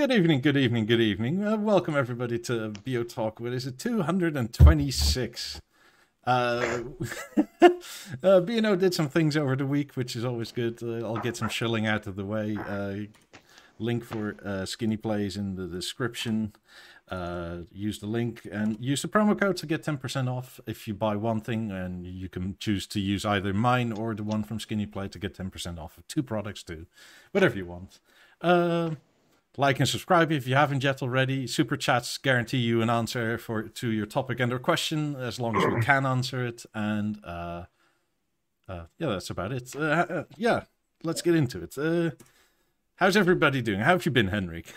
Uh, good evening, good evening, good evening. Uh, welcome everybody to BeoTalk. What is it? 226. Uh, uh, B&O did some things over the week, which is always good. Uh, I'll get some shilling out of the way. Uh, link for uh, Skiniplays in the description. Uh, use the link and use the promo code to get 10% off if you buy one thing. And you can choose to use either mine or the one from Skiniplay to get 10% off of two products too. Whatever you want. Like and subscribe if you haven't yet already. Super chats guarantee you an answer for to your topic and or question as long as we can answer it. And uh, uh, yeah, that's about it. Uh, uh, yeah, let's get into it. Uh, how's everybody doing? How have you been, Henrik?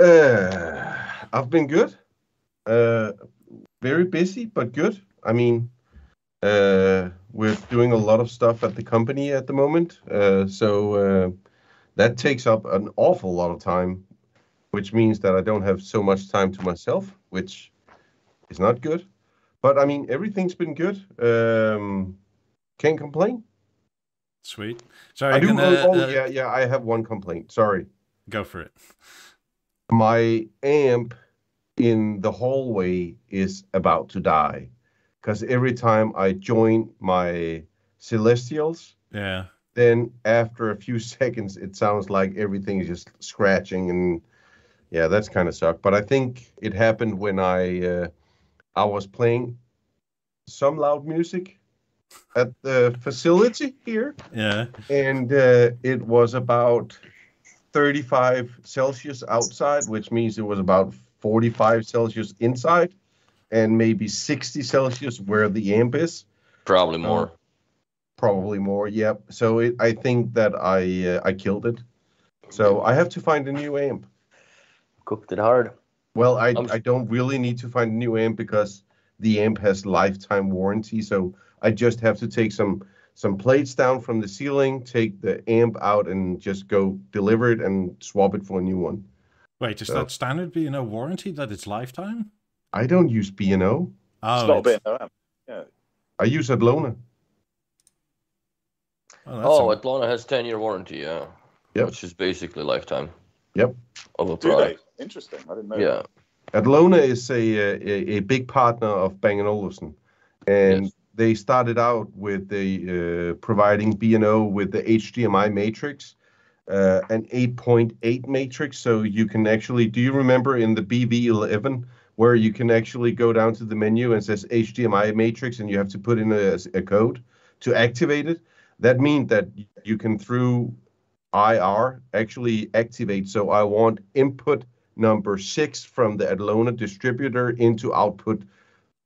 Uh, I've been good. Uh, very busy, but good. I mean, uh, we're doing a lot of stuff at the company at the moment. Uh, so uh, that takes up an awful lot of time, which means that I don't have so much time to myself, which is not good. But I mean, everything's been good. Um, can't complain. Sweet. Sorry, I do. gonna, oh, oh, uh, yeah, yeah. I have one complaint. Sorry. Go for it. my amp in the hallway is about to die because every time I join my celestials, Yeah. Then after a few seconds, it sounds like everything is just scratching and yeah, that's kind of sucked. But I think it happened when I uh, I was playing some loud music at the facility here Yeah. and uh, it was about 35 Celsius outside, which means it was about 45 Celsius inside, and maybe 60 Celsius where the amp is. Probably more. Probably more. Yep. So it, I think that I uh, I killed it. So I have to find a new amp. Cooked it hard. Well, I I'm- I don't really need to find a new amp because the amp has lifetime warranty. So I just have to take some some plates down from the ceiling, take the amp out, and just go deliver it and swap it for a new one. Wait, is So- that standard B&O warranty that it's lifetime? I don't use B&O. Oh, it's not a it's- bit no amp. I use Atlona. Oh, that's Oh, a- Atlona has 10 year warranty, yeah. Yep. Which is basically lifetime. Yep. Of a Do they? product. Interesting. I didn't know. Yeah. Atlona is a, a, a big partner of Bang & Olufsen. And Yes. they started out with the uh, providing B&O with the HDMI matrix, uh, an 8.8 matrix. So you can actually, do you remember in the BV11 where you can actually go down to the menu and says HDMI matrix and you have to put in a, a code to activate it? That means that you can through IR actually activate. So I want input number six from the Atlona distributor into output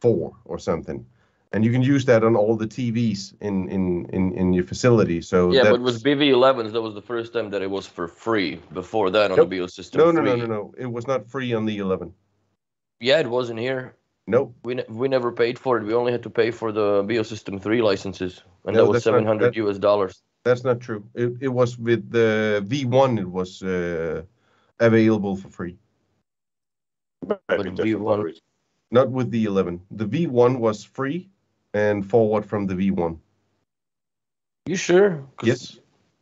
four or something. And you can use that on all the TVs in in in, in your facility. So Yeah, but with BV11s, that was the first time that it was for free. Before that, on Nope. the BeoSystem. no no no free. no no. It was not free on the 11. Yeah, it wasn't here. Nope. We, ne- we never paid for it. We only had to pay for the BeoSystem 3 licenses. And No, that was that's not- 700 that- US dollars. That's not true. It it was with the V1. It was uh, available for free. But V1. Not with the 11. The V1 was free and forward from the V1. You sure? Yes.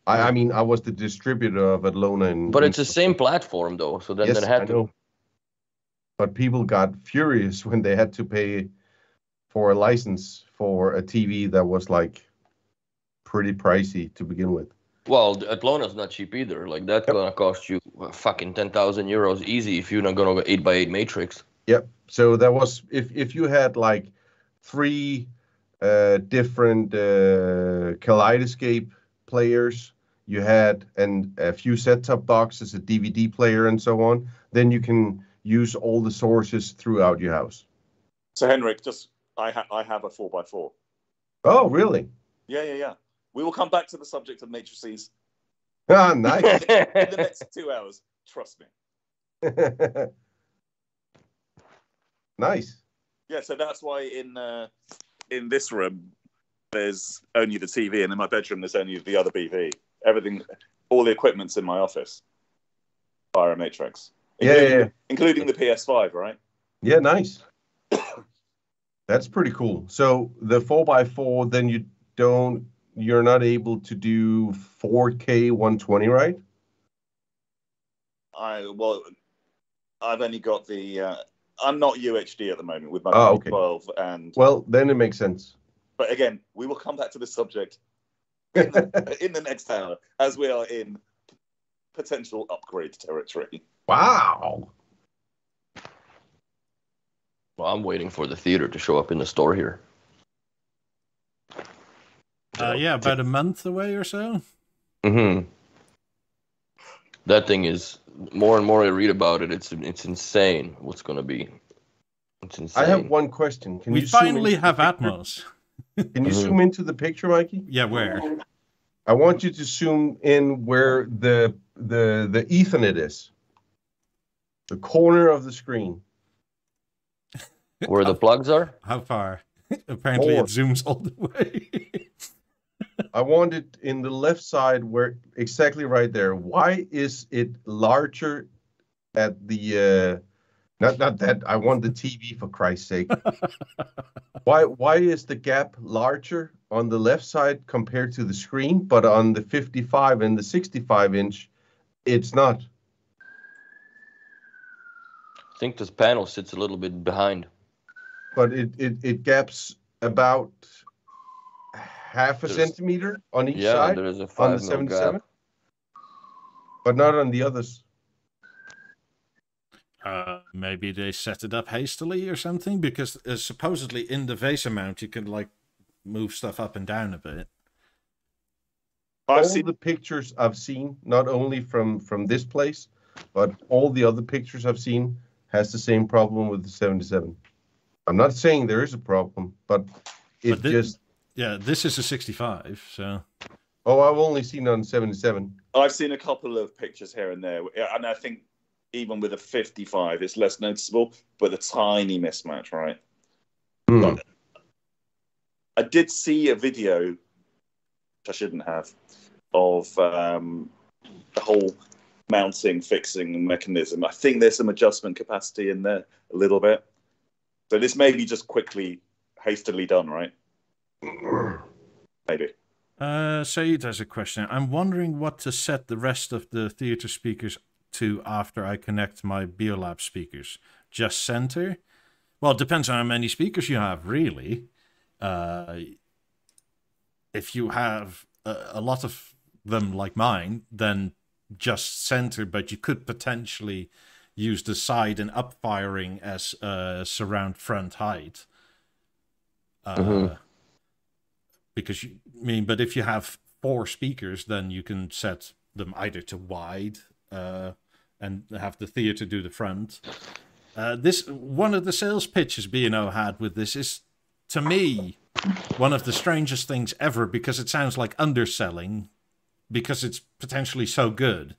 I, I mean, I was the distributor of Atlona. And, But and it's the same platform, though. So then yes, it had I to. know. But people got furious when they had to pay for a license for a TV that was like pretty pricey to begin with. Well, the Atlona's not cheap either. Like that's gonna cost you uh, fucking ten thousand euros easy if you're not gonna go eight by eight matrix. Yep. So that was if if you had like three uh, different uh, Kaleidoscape players, you had and a few set-top boxes, a DVD player, and so on. Then you can use all the sources throughout your house. So Henrik, just I ha- I have a four x four. Oh, really? Yeah, yeah, yeah. We will come back to the subject of matrices Ah, nice. in the next two hours. Trust me. nice. Yeah, so that's why in uh, in this room there's only the TV, and in my bedroom there's only the other BV. Everything, all the equipment's in my office a matrix, Yeah, including, yeah, yeah. including the PS5, right? Yeah, nice. That's pretty cool. So the four x four, then you don't, you're not able to do 4K 120, right? I well, I've only got the. Uh, I'm not UHD at the moment with my Oh, okay. 12, and Well, then it makes sense. but again, we will come back to this subject in the, in the next hour as we are in potential upgrade territory. Wow. Well, I'm waiting for the theater to show up in the store here. Uh, yeah, about a month away or so. hmm That thing is more and more I read about it. It's it's insane. What's gonna be? It's insane. I have one question. Can we you finally have? Atmos. Can you Mhm. zoom into the picture, Mikey? Yeah, where? I want you to zoom in where the the the Ethernet is. The corner of the screen. Where the plugs are? How far? Apparently, More. it zooms all the way. I want it in the left side where exactly right there. Why is it larger at the uh not not that I want the TV for Christ's sake. why why is the gap larger on the left side compared to the screen, but on the 55 and the 65 inch it's not? I think this panel sits a little bit behind. But it it, it gaps about half a There's- centimeter on each yeah, side there is a on the 77, gap. but not on the others. Uh, maybe they set it up hastily or something because uh, supposedly in the vase mount you can like move stuff up and down a bit. all I've seen the pictures I've seen, not only from from this place, but all the other pictures I've seen, has the same problem with the 77. I'm not saying there is a problem, but it But thi- just Yeah, this is a 65, so oh, I've only seen it on 77. I've seen a couple of pictures here and there, and I think even with a 55, it's less noticeable, but a tiny mismatch, right? Hmm. I did see a video, which I shouldn't have, of um, the whole mounting, fixing mechanism. I think there's some adjustment capacity in there a little bit. So this may be just quickly, hastily done, right? Maybe. Uh, has a question. I'm wondering what to set the rest of the theater speakers to after I connect my Beolab speakers. Just center? Well, it depends on how many speakers you have, really. Uh, if you have a, a lot of them like mine, then just center, but you could potentially use the side and up firing as uh, surround front height. Uh, Mhm. Because you I mean, but if you have four speakers, then you can set them either to wide uh, and have the theater do the front. Uh, this one of the sales pitches B&O had with this is, to me, one of the strangest things ever because it sounds like underselling because it's potentially so good.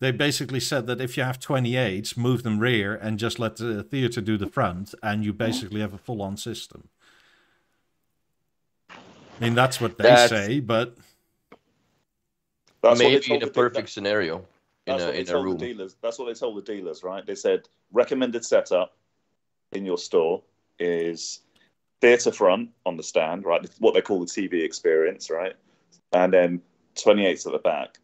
They basically said that if you have 28s, move them rear and just let the theater do the front, and you basically have a full on system. I mean, that's what they That's- say, but That's Maybe told in a the de- perfect scenario in That's a, what they in a told room. the dealers. That's what they told the dealers, right? They said recommended setup in your store is theatre front on the stand, right? What they call the TV experience, right? And then 28s at the back.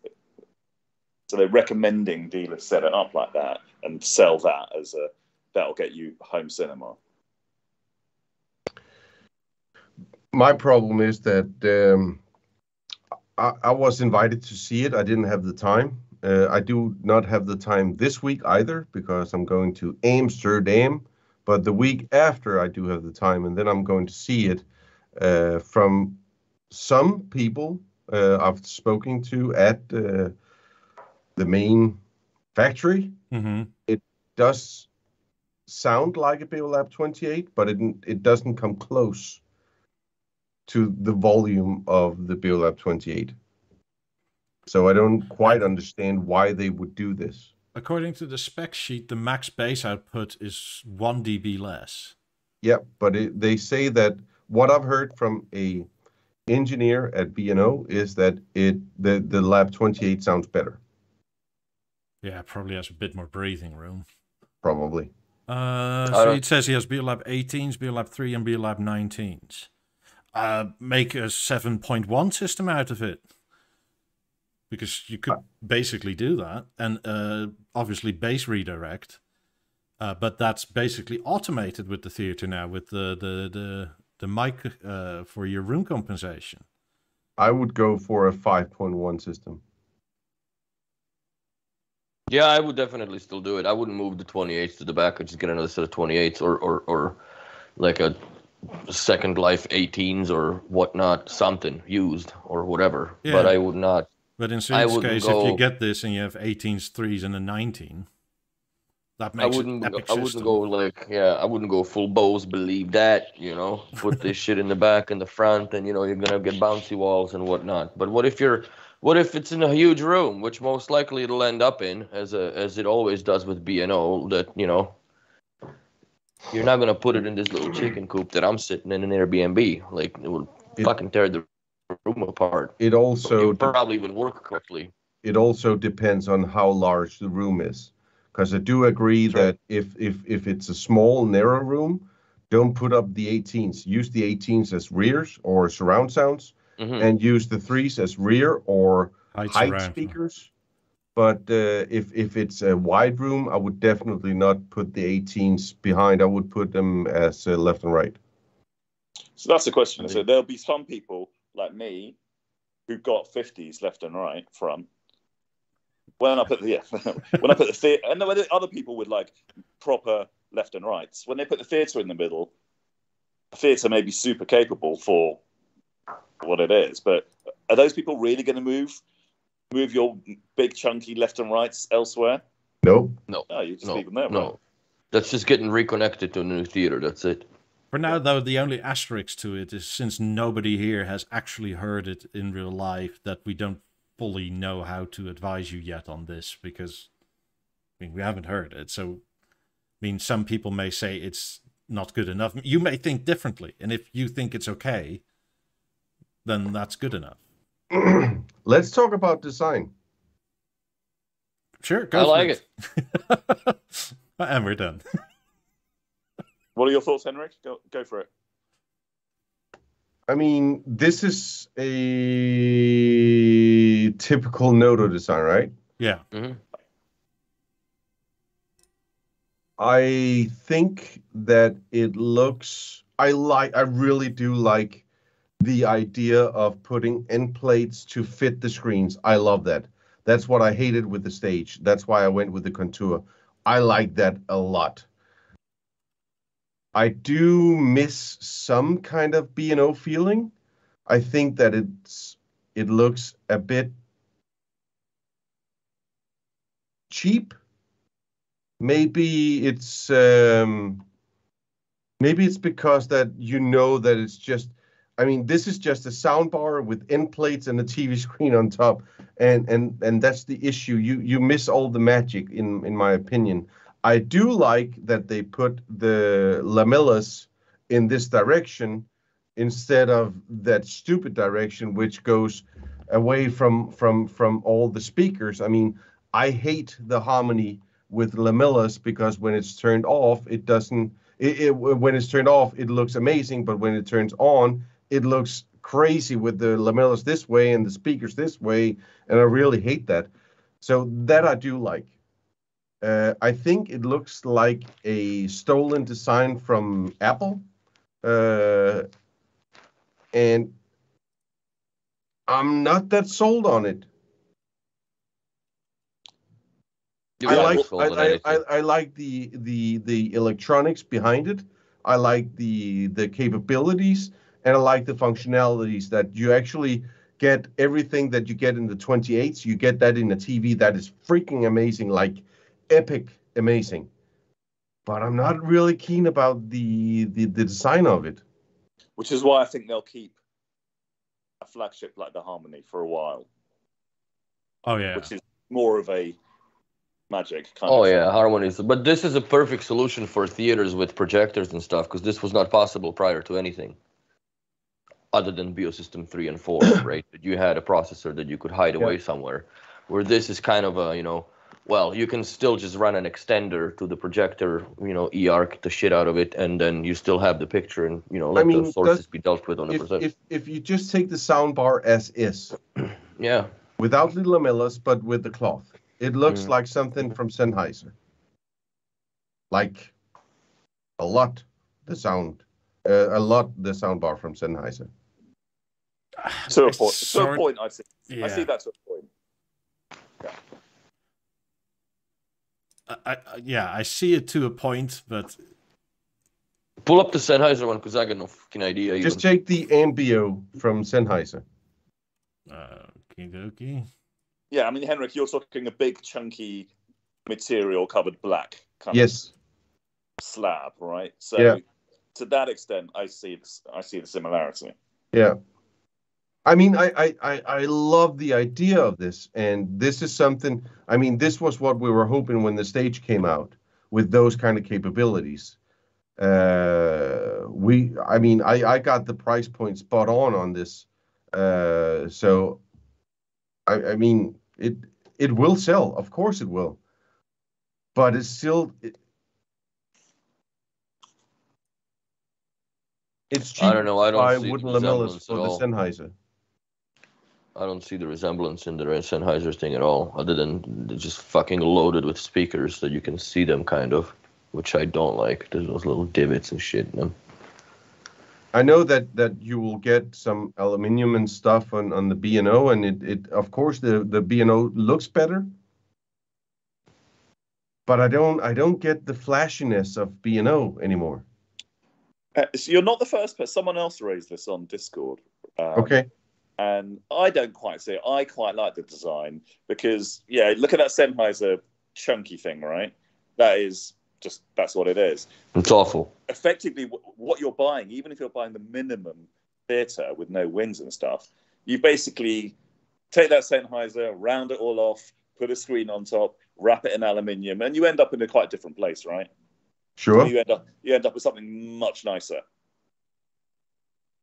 So they're recommending dealers set it up like that and sell that as a that'll get you home cinema. My problem is that um, I, I was invited to see it. I didn't have the time. Uh, I do not have the time this week either because I'm going to Amsterdam. But the week after, I do have the time, and then I'm going to see it uh, from some people uh, I've spoken to at uh, the main factory. mhm. It does sound like a Beolab 28, but it it doesn't come close to the volume of the Beolab 28. So I don't quite understand why they would do this. according to the spec sheet, the max base output is 1 dB less. Yeah, but it, they say that what I've heard from a engineer at B&O is that it the the Lab 28 sounds better, Yeah, probably has a bit more breathing room. probably. Uh, so it says he has Beolab 18s, Beolab 3, and Beolab 19s. Uh, make a 7.1 system out of it. because you could basically do that, and uh, obviously base redirect. Uh, but that's basically automated with the theater now with the the the the mic uh, for your room compensation. I would go for a 5.1 system. Yeah, I would definitely still do it. I wouldn't move the 28s to the back. I'd just get another set of 28s or, or, or like a second life 18s or whatnot, something used or whatever. But I would not. But in wouldn't case, if you get this and you have 18s, 3s, and a 19, that makes I wouldn't. epic I wouldn't go like yeah. I wouldn't go full bows. Believe that you know. Put this shit in the back and the front, and you know you're gonna get bouncy walls and whatnot. But what if you're what if it's in a huge room, which most likely it'll end up in, as a as it always does with B and O, that you know you're not gonna put it in this little chicken coop that I'm sitting in an Airbnb. Like it would It- fucking tear the room apart. It also it also would probably even work correctly. it also depends on how large the room is. Because I do agree Sure. that if if if it's a small narrow room, don't put up the 18s. Use the 18s as rears or surround sounds, hmm and use the threes as rear or Height height surround. speakers. But uh, if if it's a wide room, I would definitely not put the 18s behind. I would put them as uh, left and right. So that's the question. So there'll be some people like me who've got 50s left and right from When I put the when I put the theatre, and then when other people with like proper left and rights, when they put the theatre in the middle, the theatre may be super capable for what it is, but are those people really going to move move your big chunky left and rights elsewhere? Nope. No, oh, you just No, leave them there. no. right? That's just getting reconnected to a new theater. That's it. For now, though, the only asterisk to it is since nobody here has actually heard it in real life, that we don't fully know how to advise you yet on this because I mean, we haven't heard it. So, I mean, some people may say it's not good enough. You may think differently, and if you think it's okay, then that's good enough. Let's talk about design. Sure, go I like it. and we're done. What are your thoughts, Henrik? Go go for it. I mean, this is a typical Noto design, right? Yeah, hmm I think that it looks. I like. I really do like the idea of putting end plates to fit the screens. I love that. That's what I hated with the stage. That's why I went with the contour. I like that a lot. I do miss some kind of B and O feeling. I think that it's it looks a bit cheap maybe it's um maybe it's because that you know that it's just i mean this is just a sound bar with end plates and a tv screen on top. And and and that's the issue. You you miss all the magic in in my opinion. I do like that they put the lamellas in this direction instead of that stupid direction which goes away from from from all the speakers. I mean i hate the harmony with lamellas because when it's turned off, it doesn't. It, it when it's turned off, it looks amazing, but when it turns on, it looks crazy with the lamellas this way and the speakers this way, and I really hate that. So that I do like. Uh, I think it looks like a stolen design from Apple, uh, and I'm not that sold on it. I like I, I. I, I like the the the electronics behind it. I like the the capabilities and I like the functionalities that you actually get everything that you get in the 28s. You get that in a TV that is freaking amazing, like epic amazing. But I'm not really keen about the the, the design of it. Which is why I think they'll keep a flagship like the Harmony for a while, oh yeah, which is more of a magic kind oh, of Oh yeah, harmonies. But this is a perfect solution for theaters with projectors and stuff because this was not possible prior to anything, other than BeoSystem three and four, right? That you had a processor that you could hide away somewhere. Where this is kind of a you know, well, you can still just run an extender to the projector, you know, eARC the shit out of it, and then you still have the picture and you know let mean, the sources be dealt with on the If, projector. if if you just take the sound bar as is, yeah, without the lamellas, but with the cloth. It looks Mm. like something from Sennheiser. Like a lot the sound, uh, a lot the soundbar from Sennheiser. To a It's point. To a point, I see. I see that to a point. I, I, yeah, I see it to a point, but Pull up the Sennheiser one because I got no fucking idea. Just even. take the Ambeo from Sennheiser. uh, okie dokie. Yeah, I mean, Henrik, you're talking a big, chunky material covered black kind Yes. of slab, right? So, Yeah. to that extent, I see this. I see the similarity. Yeah. I mean, I, I, I, I love the idea of this. And this is something, I mean, this was what we were hoping when the stage came out with those kind of capabilities. Uh, we, I mean, I, I got the price point spot on on this. Uh, so, I, I mean, it, it will sell. Of course it will. But it's still, it, it's cheap. I don't know. I don't see lamellas for the all. Sennheiser. I don't see the resemblance in the Sennheiser thing at all, other than they're just fucking loaded with speakers that you can see them kind of, which I don't like. There's those little divots and shit in them. I know that that you will get some aluminium and stuff on on the B and O, and it it of course the the B and O looks better, but I don't I don't get the flashiness of B and O anymore. Uh, so you're not the first person. Someone else raised this on Discord. Um, Okay, and I don't quite see it. I quite like the design because, yeah, look at that Sennheiser chunky thing, right? That is just that's what it is. It's awful. Effectively, what you're buying, even if you're buying the minimum theatre with no wings and stuff, you basically take that Sennheiser, round it all off, put a screen on top, wrap it in aluminium, and you end up in a quite different place, right? sure. You end up you end up with something much nicer.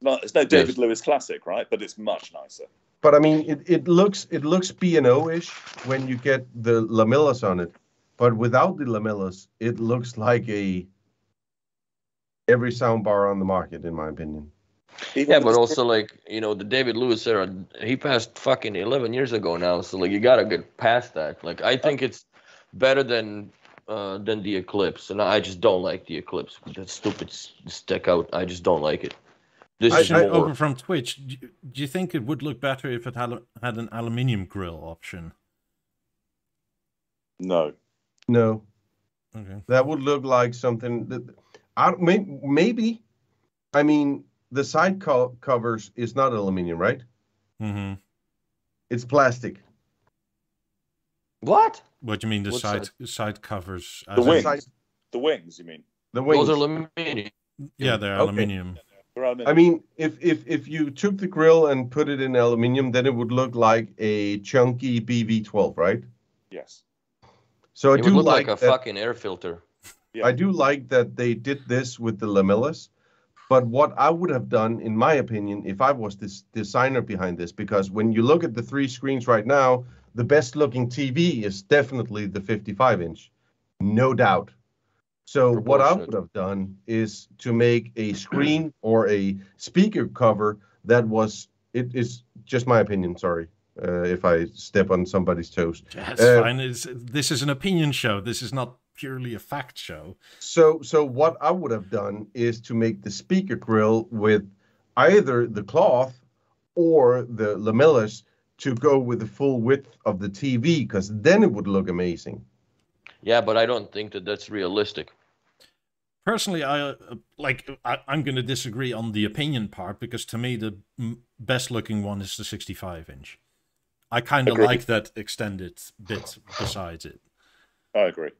No, it's no David Yes. Lewis classic, right? But it's much nicer. But I mean, it, it looks it looks B and O ish when you get the lamellas on it, but without the lamellas, it looks like a every soundbar on the market, in my opinion. Even Yeah, but the- also like you know the David Lewis era, he passed fucking eleven years ago now. So like you gotta get past that. Like I think it's better than uh than the Eclipse, and I just don't like the Eclipse. That stupid stick out. I just don't like it. This I- is Question more. over from Twitch. Do you, do you think it would look better if it had, had an aluminium grill option? no. No, Okay. That would look like something that I may, maybe. I mean, the side co- covers is not aluminum, right? Mm-hmm. It's plastic. what? What do you mean the What's side side covers? The wings. Side- The wings, you mean? the wings. Those are aluminium. Yeah, they're Okay. aluminium. Around I mean, if if if you took the grill and put it in aluminum, then it would look like a chunky BV12, right? yes. So I It do would look like, like, a that, fucking air filter. Yeah. I do like that they did this with the lamellas. But what I would have done, in my opinion, if I was this designer behind this, because when you look at the three screens right now, the best looking TV is definitely the 55 inch, no doubt. So what I would have done is to make a screen or a speaker cover that was it is just my opinion. Sorry uh, if I step on somebody's toes. That's Uh, fine. It's, this is an opinion show. This is not purely a fact show. So, so what I would have done is to make the speaker grill with either the cloth or the lamellas to go with the full width of the TV, because then it would look amazing. Yeah, but I don't think that that's realistic. Personally, I uh, like. I, I'm going to disagree on the opinion part because to me the m- best looking one is the 65 inch. I kind of like that extended bit besides it. I agree.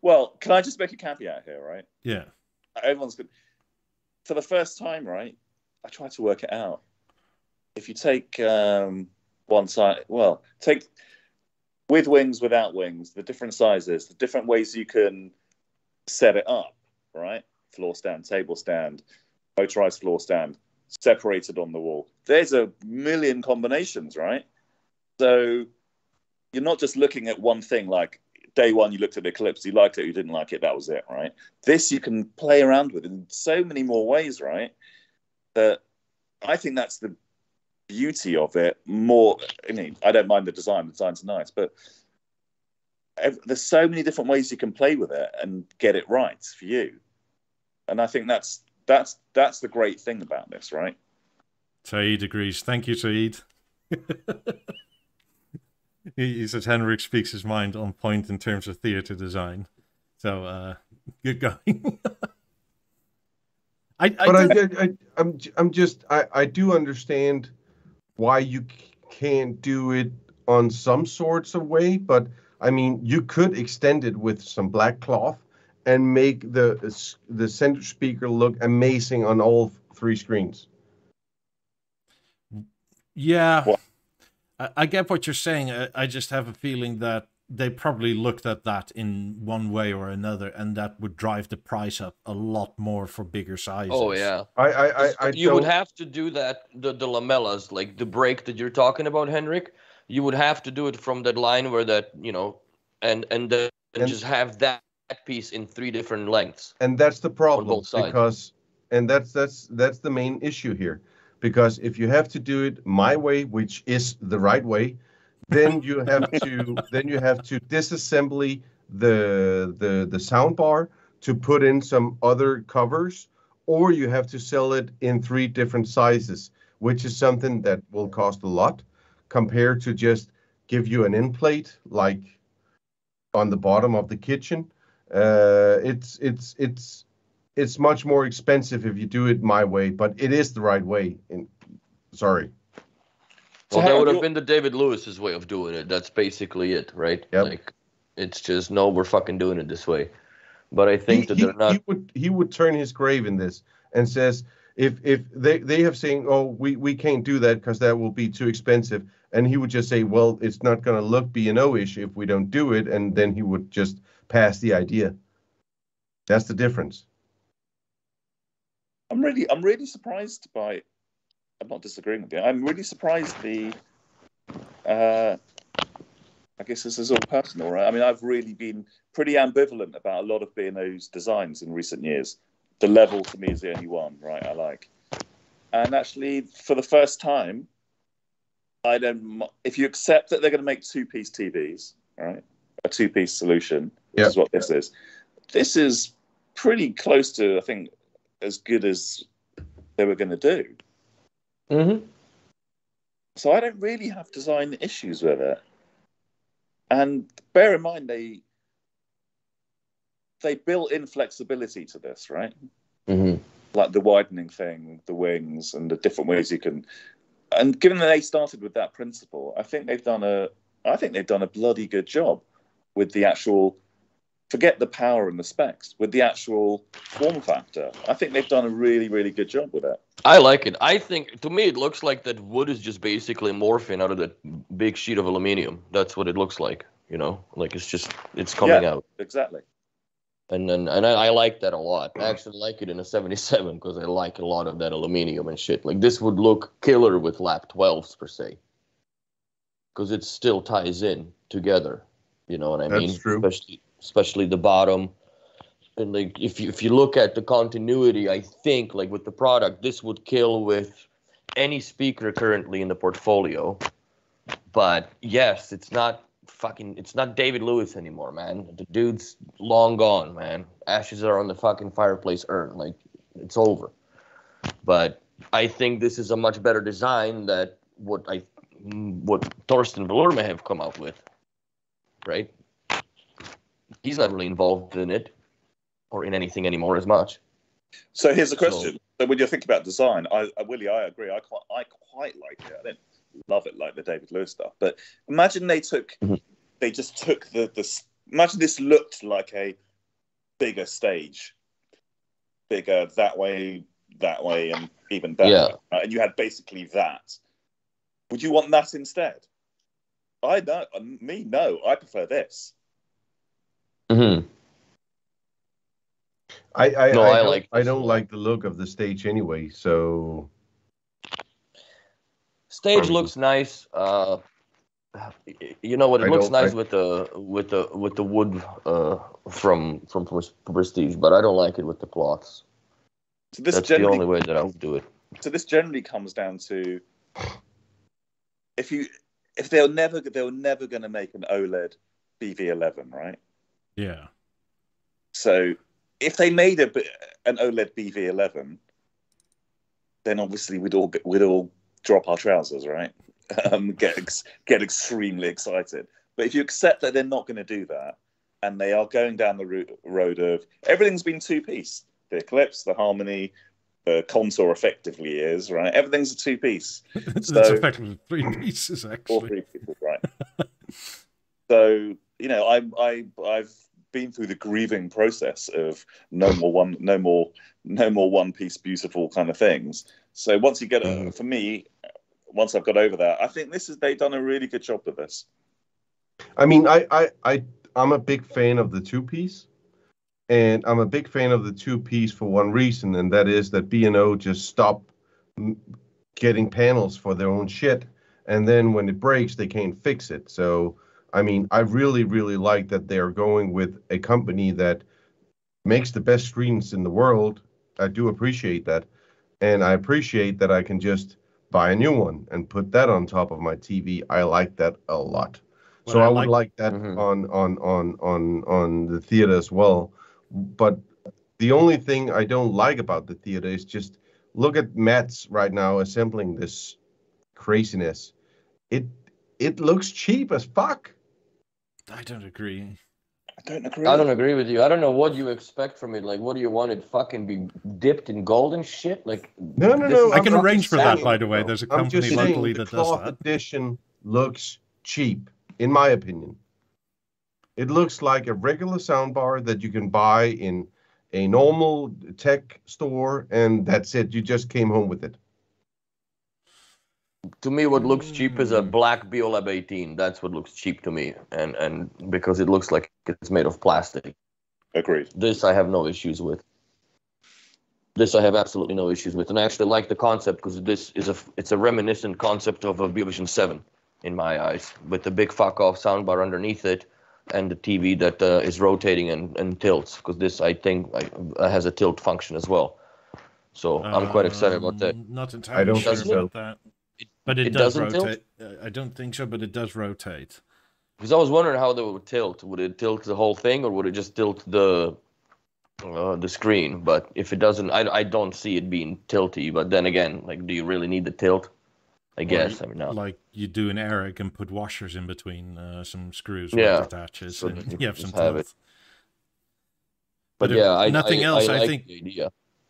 Well, can I just make a caveat here, right? Yeah. Everyone's good. For the first time, right? I tried to work it out. If you take um, one side, well, take with wings, without wings, the different sizes, the different ways you can set it up, right? Floor stand, table stand, motorized floor stand, separated on the wall. There's a million combinations, right? So you're not just looking at one thing like day one you looked at the eclipse you liked it you didn't like it that was it right this you can play around with in so many more ways right that i think that's the beauty of it more. I mean, I don't mind the design; the design's nice, but there's so many different ways you can play with it and get it right for you. And I think that's that's that's the great thing about this, right? Saeed agrees. Thank you, Saeed. he, he says Henrik speaks his mind on point in terms of theater design. So, uh, good going. I, I, but I, did- I, I, I'm, j- I'm just, I, I do understand why you can't do it on some sorts of way, but I mean, you could extend it with some black cloth and make the uh, the center speaker look amazing on all three screens. Yeah, What? I, I get what you're saying. I, I just have a feeling that they probably looked at that in one way or another, and that would drive the price up a lot more for bigger sizes. Oh yeah. I, I, I, I you would don't- have to do that the, the lamellas like the break that you're talking about henrik you would have to do it from that line where that you know and and then And- just have that piece in three different lengths and that's the problem both sides. because and that's that's that's the main issue here because if you have to do it my way which is the right way then you have to then you have to disassembly the the the sound bar to put in some other covers or you have to sell it in three different sizes which is something that will cost a lot compared to just give you an end plate like on the bottom of the kitchen uh, it's it's it's it's much more expensive if you do it my way, but it is the right way. In sorry, So well that would have been the david lewis's way of doing it that's basically it right Yep. like it's just no we're fucking doing it this way but i he, think that they're not he would he would turn his grave in this and says if if they they have saying oh we we can't do that because that will be too expensive, and he would just say well it's not going to look B and O ish if we don't do it, and then he would just pass the idea. That's the difference. I'm really, I'm really surprised by. I'm not disagreeing with you. I'm really surprised the. Uh, I guess this is all personal, right? I mean, I've really been pretty ambivalent about a lot of B&O's designs in recent years. The level to me is the only one, right? I like, and actually, for the first time, I don't. If you accept that they're going to make two-piece TVs, right, a two-piece solution, which Yeah. is what this is. This is pretty close to, I think, as good as they were going to do. Mhm. So I don't really have design issues with it. And bear in mind they they built in flexibility to this, right? Mhm. Like the widening thing, the wings, and the different ways you can. And given that they started with that principle, I think they've done a I think they've done a bloody good job with the actual. Forget the power and the specs. With the actual form factor, I think they've done a really, really good job with it. I like it. I think to me it looks like that wood is just basically morphing out of that big sheet of aluminum. That's what it looks like. You know, like it's just it's coming out, Exactly. and then and I, I like that a lot. I actually like it in a '77 because I like a lot of that aluminum and shit. Like this would look killer with Lab 12s per se, because it still ties in together. You know what I That's mean? true. Especially especially the bottom. And like if you if you look at the continuity, I think like with the product, this would kill with any speaker currently in the portfolio. But yes, it's not fucking it's not David Lewis anymore, man. The dude's long gone, man. Ashes are on the fucking fireplace urn. Like it's over. But I think this is a much better design that what I what Torsten Valeur have come out with. Right? He's not really involved in it or in anything anymore as much. So here's the question. So, when you think about design, I, I Willie, I agree. I quite, I quite like it. I don't love it like the David Lewis stuff, but imagine they took, Mhm. they just took the the. Imagine this looked like a bigger stage, bigger that way, that way, and even that. Yeah. way? And you had basically that. Would you want that instead? I know. Me, no. I prefer this. Mm-hmm. I I, No, I, I don't, like I don't like the look of the stage anyway. So Stage looks nice. Uh, you know what? It I looks nice I- with the with the with the wood uh, from from Prestige, but I don't like it with the cloths. So this That's the only way that I would do it. so this generally comes down to if you if they're never they're never going to make an OLED BV11, right? Yeah. So if they made a b- an OLED BV11, then obviously we'd all we'd all drop our trousers, right? Um, get ex- get extremely excited. But if you accept that they're not going to do that, and they are going down the route, road of everything's been two piece, the Eclipse, the Harmony, the Contour effectively is right. Everything's a two piece. That's So- effectively three pieces, all actually. three people, right? so you know, I I I've been through the grieving process of no more one, no more, no more one piece beautiful kind of things. So once you get Mm. it, for me, once I've got over that, I think this is they've done a really good job with this. I mean, I, I, I, I'm a big fan of the two piece, and I'm a big fan of the two piece for one reason, and that is that B&O just stopped mm, getting panels for their own shit, and then when it breaks, they can't fix it. So, I mean, I really, really like that they're going with a company that makes the best screens in the world. I do appreciate that, and I appreciate that I can just buy a new one and put that on top of my TV. I like that a lot. What so I I, would like- like that Mhm. on on on on on the theater as well. But the only thing I don't like about the theater is just look at Matt's right now assembling this craziness. It it looks cheap as fuck. I don't agree. I don't agree. I don't agree with you. I don't know what you expect from it. Like, what do you want it fucking be dipped in gold and shit? Like, No, no, this no. I can arrange for that, by the way. There's a I'm just company saying locally the that does cloth that. edition looks cheap, in my opinion. It looks like a regular soundbar that you can buy in a normal tech store, and that's it. You just came home with it. To me, what looks cheap is a Mm. black Beolab 18. That's what looks cheap to me, and and because it looks like it's made of plastic. Agreed. This I have no issues with. This I have absolutely no issues with, and I actually like the concept because this is a it's a reminiscent concept of a Beovision 7 in my eyes, with the big fuck off soundbar underneath it, and the TV that uh, is rotating and, and tilts. Because this I think I, uh, has a tilt function as well. So I'm quite excited about that. Um, Not entirely I don't sure about that. But it, it does doesn't tilt? rotate. Uh, I don't think so, but it does rotate. Because I was wondering how they would tilt. Would it tilt the whole thing, or would it just tilt the uh, the screen? But if it doesn't, I, I don't see it being tilty. But then again, like, do you really need the tilt? I guess. I mean, no. Like you do an Eric and put washers in between uh, some screws Yeah. attaches, So and you you have some have tilt. it. But But if yeah, I, nothing I, else, I, I like think-.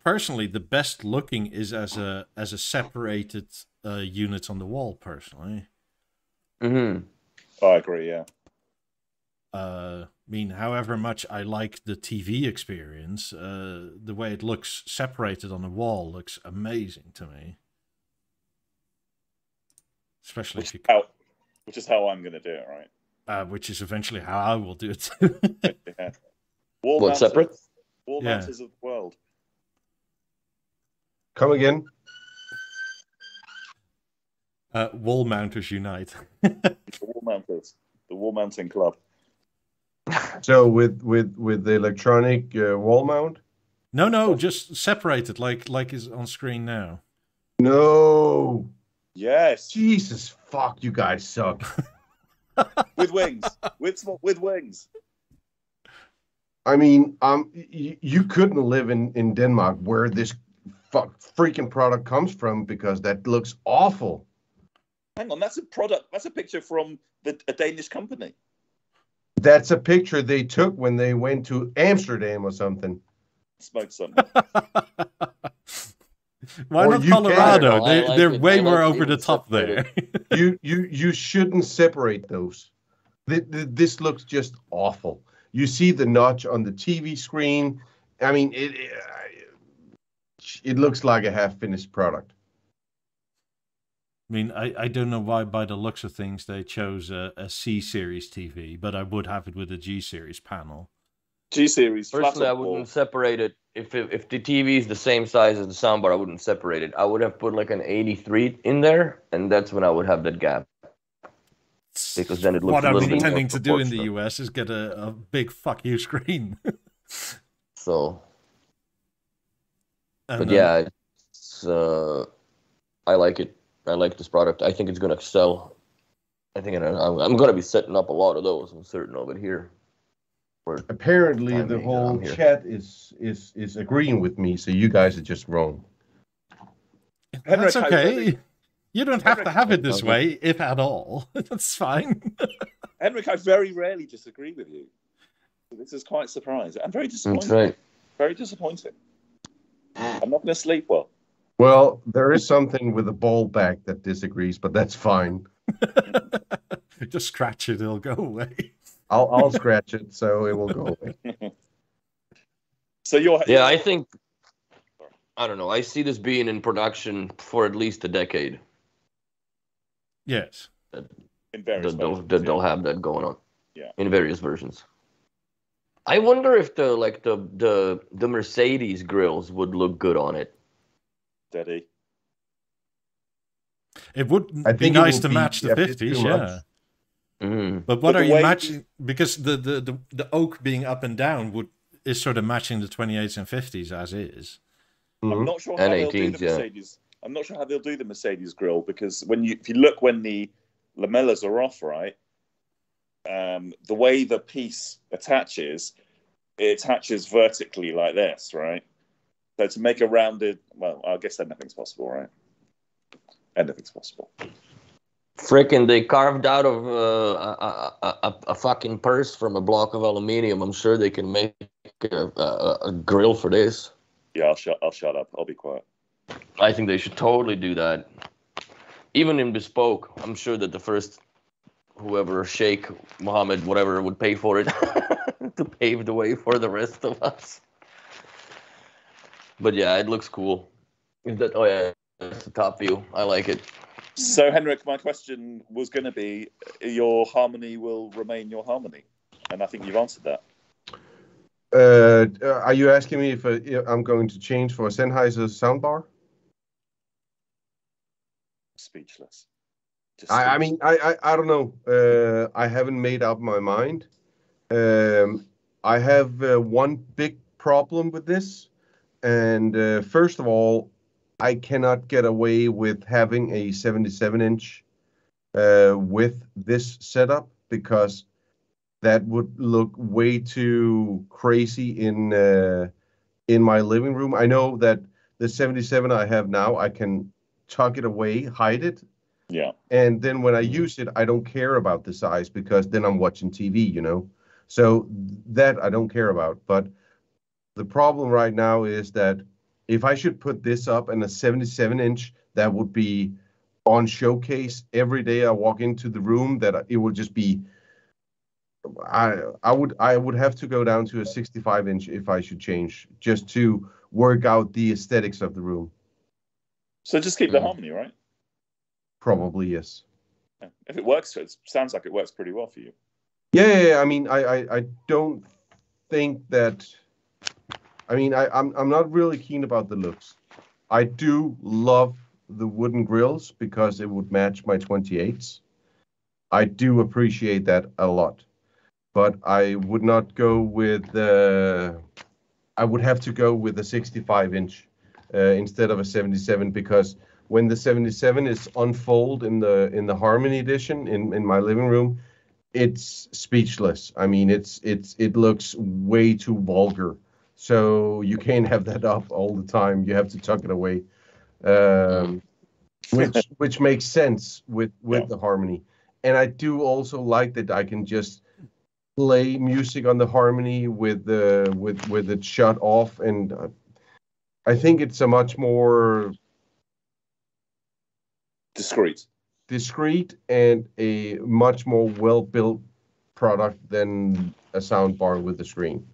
Personally, the best looking is as a as a separated uh, unit on the wall. Personally, hmm I agree. Yeah. uh, I mean, however much I like the TV experience, uh, the way it looks separated on the wall looks amazing to me. Especially Which if you, how, which is how I'm going to do it, right? uh, which is eventually how I will do it. Yeah. Wall What, mounters- separate? Wall Yeah. mounters of the world. Come again? Uh, wall mounters unite. The wall mounters. The wall mounting club. So with with with the electronic uh, wall mount? no, no, just separated, like like is on screen now. No. Yes. Jesus fuck, you guys suck. with wings. with with wings. I mean, um, y- you couldn't live in in Denmark where this fuck freaking product comes from because that looks awful. Hang on, that's a product. That's a picture from the, a Danish company. That's a picture they took when they went to Amsterdam or something. Smoked something. Why Or not Colorado? They, like they're it. way I more over the top there. you you you shouldn't separate those. Th- th- This looks just awful. You see the notch on the TV screen. I mean, it it, it looks like a half-finished product. I mean, I, I don't know why, by the looks of things, they chose a, a C series TV, but I would have it with a G series panel. G series. flat Personally, I wouldn't separate it. If it, if the TV is the same size as the soundbar, I wouldn't separate it. I would have put like an 83 in there, and that's when I would have that gap. Because then it looks what a I'm little bit more intending to do in the. US is get a, a big fuck you screen. So, And but then- yeah, it's, uh, I like it. I like this product. I think it's gonna sell I think I- I'm, I'm gonna be setting up a lot of those. I'm certain of it here. Apparently, I the mean, whole chat is is is agreeing with me. So you guys are just wrong. That's Henrik, I okay. You don't have to have it this way, if at all. That's fine. Henrik, I very rarely disagree with you. This is quite surprising. I'm very disappointed. that's right. Very disappointed. I'm not going to sleep well. Well, there is something with the ball back that disagrees, but that's fine. Just scratch it, it'll go away. I'll I'll scratch it so it will go away. So you're Yeah, I think. I don't know. I see this being in production for at least a decade. Yes. in various That they'll, versions, that yeah. they'll have that going on. Yeah. In various versions. I wonder if the like the the the Mercedes grills would look good on it. Steady. It would I be nice would to be match the a bit 50s, yeah. Mm. But what But are you way- matching? Because the, the, the, the oak being up and down would is sort of matching the 28s and 50s as is. I'm Mhm. not sure how And they'll do 18s, the yeah. Mercedes. I'm not sure how they'll do the Mercedes grill because when you if you look when the lamellas are off, right, um, the way the piece attaches, it attaches vertically like this, right. So to make a rounded, well, I guess anything's possible, right? Anything's possible. Freaking, they carved out of uh, a, a, a, a fucking purse from a block of aluminium. I'm sure they can make a, grill for this. Yeah, I'll shut. I'll shut up. I'll be quiet. I think they should totally do that. Even in bespoke, I'm sure that the first whoever Sheikh Mohammed whatever would pay for it to pave the way for the rest of us. But yeah, it looks cool. Is that oh yeah, that's the top view. I like it. So, Henrik, my question was going to be: your harmony will remain your harmony, and I think you've answered that. Uh, are you asking me if uh, I'm going to change for a Sennheiser soundbar? Speechless. Just I, I mean, I, I, I don't know. Uh, I haven't made up my mind. Um, I have uh, one big problem with this, and uh, first of all, I cannot get away with having a 77 inch uh, with this setup because that would look way too crazy in uh, in my living room. I know that the 77 I have now, I can tuck it away, hide it, yeah. and then when I use it, I don't care about the size because then I'm watching TV, you know. So that I don't care about. But the problem right now is that if I should put this up in a 77 inch, that would be on showcase every day I walk into the room. That it would just be. I I would I would have to go down to a 65 inch if I should change just to work out the aesthetics of the room. So just keep the Mm. harmony, right? Probably yes. Yeah. If it works, it sounds like it works pretty well for you. Yeah, yeah, yeah. I mean, I, I, I don't think that. I mean, I, I'm, I'm not really keen about the looks. I do love the wooden grills because it would match my 28s. I do appreciate that a lot, but I would not go with the. I would have to go with a 65 inch uh, instead of a 77 because when the 77 is unfold in the in the Harmony edition in in my living room, it's speechless. I mean, it's it's it looks way too vulgar. So you can't have that up all the time. You have to tuck it away, um, which which makes sense with with Yeah. the harmony. And I do also like that I can just play music on the harmony with the with with it shut off, and uh, I think it's a much more Discreet. discreet and a much more well built product than a sound bar with a screen.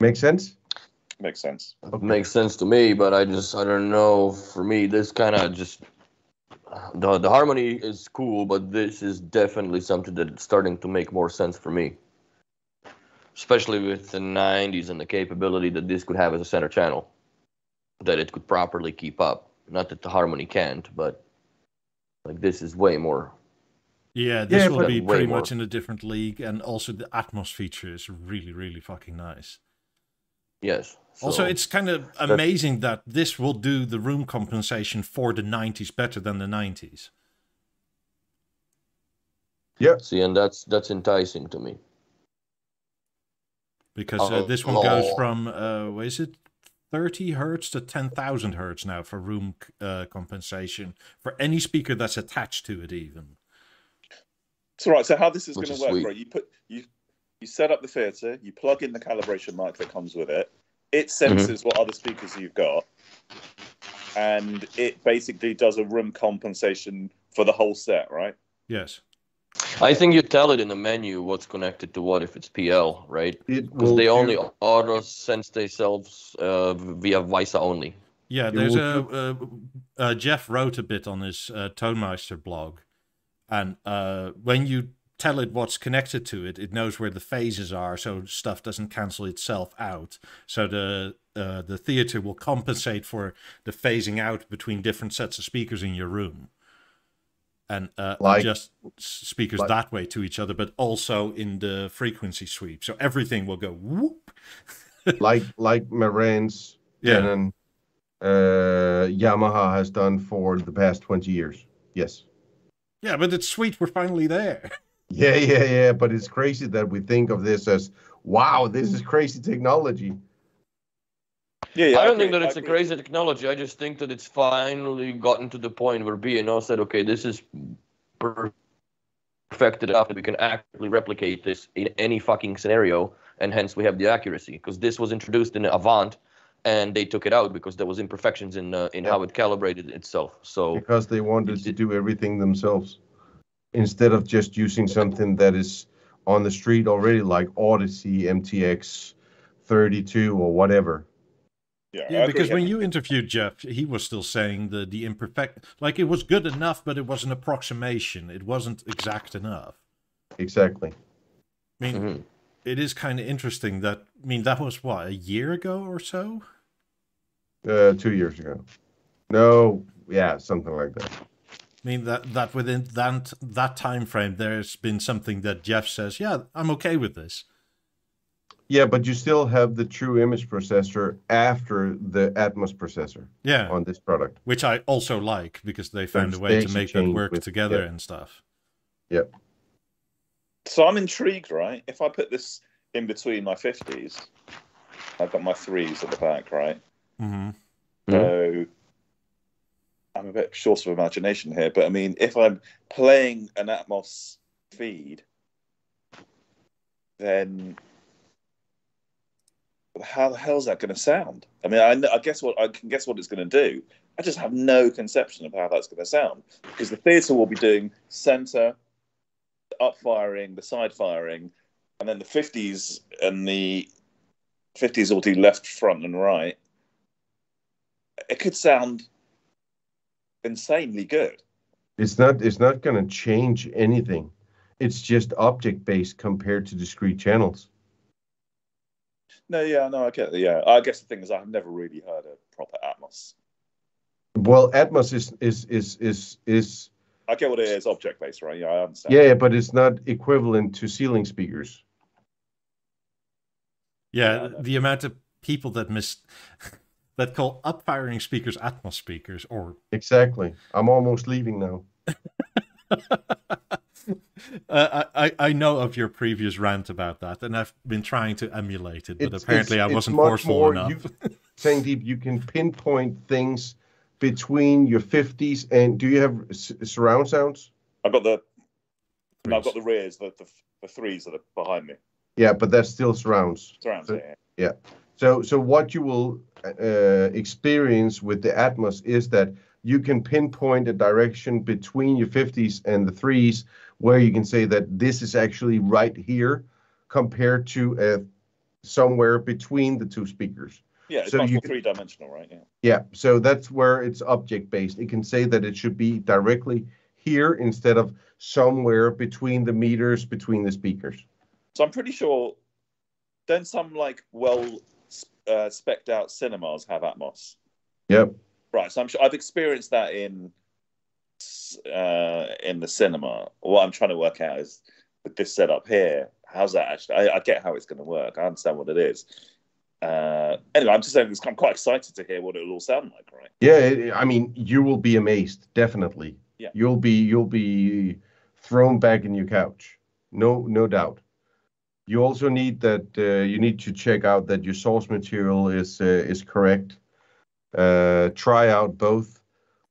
Make sense? Makes sense. Makes sense to me, but I just I don't know. For me, this kind of just the the harmony is cool, but this is definitely something that's starting to make more sense for me. Especially with the 90s and the capability that this could have as a center channel, that it could properly keep up. Not that the harmony can't, but like this is way more. Yeah, this Yeah, will be pretty more. much in a different league, and also the Atmos feature is really, really fucking nice. Yes. Also, it's kind of amazing that this will do the room compensation for the 90s better than the 90s. Yeah. See, and that's that's enticing to me. because uh, Oh, this one goes from uh, what is it, thirty hertz to ten thousand hertz now for room uh, compensation for any speaker that's attached to it. Even So right, so how this is going to work, sweet. right? You put you you set up the theatre, you plug in the calibration mic that comes with it. It Mm-hmm. senses what other speakers you've got, and it basically does a room compensation for the whole set, right? yes, I think you tell it in the menu what's connected to what if it's PL, right? Because they do- only auto sense themselves uh, via WiSA only. yeah. There's will a uh, uh, Geoff wrote a bit on his uh, Tonmeister blog, and uh, when you tell it what's connected to it, it knows where the phases are, so stuff doesn't cancel itself out. So the uh, the theater will compensate for the phasing out between different sets of speakers in your room, and uh, Like- adjust speakers like- that way to each other, but also in the frequency sweep. So everything will go whoop. like like Marantz, Yeah. Canon, uh, Yamaha has done for the past twenty years. Yes. Yeah, but it's sweet. We're finally there. Yeah, yeah, yeah. But it's crazy that we think of this as wow, this is crazy technology. Yeah, yeah I don't agree, think that it's I a agree. crazy technology. I just think that it's finally gotten to the point where B&O said, okay, this is perfected enough that we can actually replicate this in any fucking scenario, and hence we have the accuracy. Because this was introduced in Avant, and they took it out because there was imperfections in uh, in how it calibrated itself. So because they wanted to do everything themselves instead of just using something that is on the street already like Audyssey, MTX 32 or whatever. Yeah, Yeah, because when you interviewed Geoff, he was still saying the the imperfect, like it was good enough, but it was an approximation. It wasn't exact enough. Exactly. I mean, mhm. it is kind of interesting that. I mean, that was what a year ago or so. Uh, 2 years ago. No, yeah, something like that. I mean that that within that that time frame, there's been something that Geoff says, yeah, I'm okay with this. Yeah, but you still have the true image processor after the Atmos processor Yeah, on this product. which I also like because they found a way to make that changed work with- together yeah. and stuff. Yep. So I'm intrigued, right? If I put this in between my fifties, I've got my threes at the back, right? Mm-hmm. So I'm a bit short of imagination here, but I mean, if I'm playing an Atmos feed, then how the hell is that going to sound? I mean, I, I guess what I can guess what it's going to do. I just have no conception of how that's going to sound because the theatre will be doing center, up firing, the side firing, and then the 50s and the 50s will do left, front, and right it could sound insanely good. It's not it's not going to change anything. It's just object based compared to discrete channels. No, yeah, no, I get it. Yeah, I guess the thing is, I've never really heard a proper Atmos. Well, Atmos is is is is is I get what it is, object based, right? Yeah, I understand. yeah, but it's not equivalent to ceiling speakers. Yeah, Yeah, the amount of people that miss that call up firing speakers Atmos speakers or Exactly. I'm almost leaving now. uh, I, I know of your previous rant about that, and I've been trying to emulate it, but It's- apparently it's- I wasn't much forceful more- enough. you- Sandeep, you can pinpoint things between your 50s and do you have s- surround sounds? I've got the, no, I've got the rears, the, the the threes that are behind me. Yeah, but they're still surrounds. Surrounds So- it. So, so what you will uh, experience with the Atmos is that you can pinpoint a direction between your 50s and the threes, where you can say that this is actually right here, compared to uh, somewhere between the two speakers. Yeah, it's So much you more three dimensional, right? Yeah. Yeah, so that's where it's object based. It can say that it should be directly here instead of somewhere between the meters between the speakers. So I'm pretty sure. Then some like well uh, specced out cinemas have Atmos. Yep. Right. So I'm sure I've experienced that in uh, in the cinema. What I'm trying to work out is with this setup here. How's that actually? I, I get how it's going to work. I understand what it is. Uh, anyway, I'm just saying this. I'm quite excited to hear what it'll all sound like. Right. Yeah, it- I mean, you will be amazed, definitely. Yeah. You'll be you'll be thrown back in your couch. No, no doubt. You also need that uh, you need to check out that your source material is uh, is correct. Uh, try out both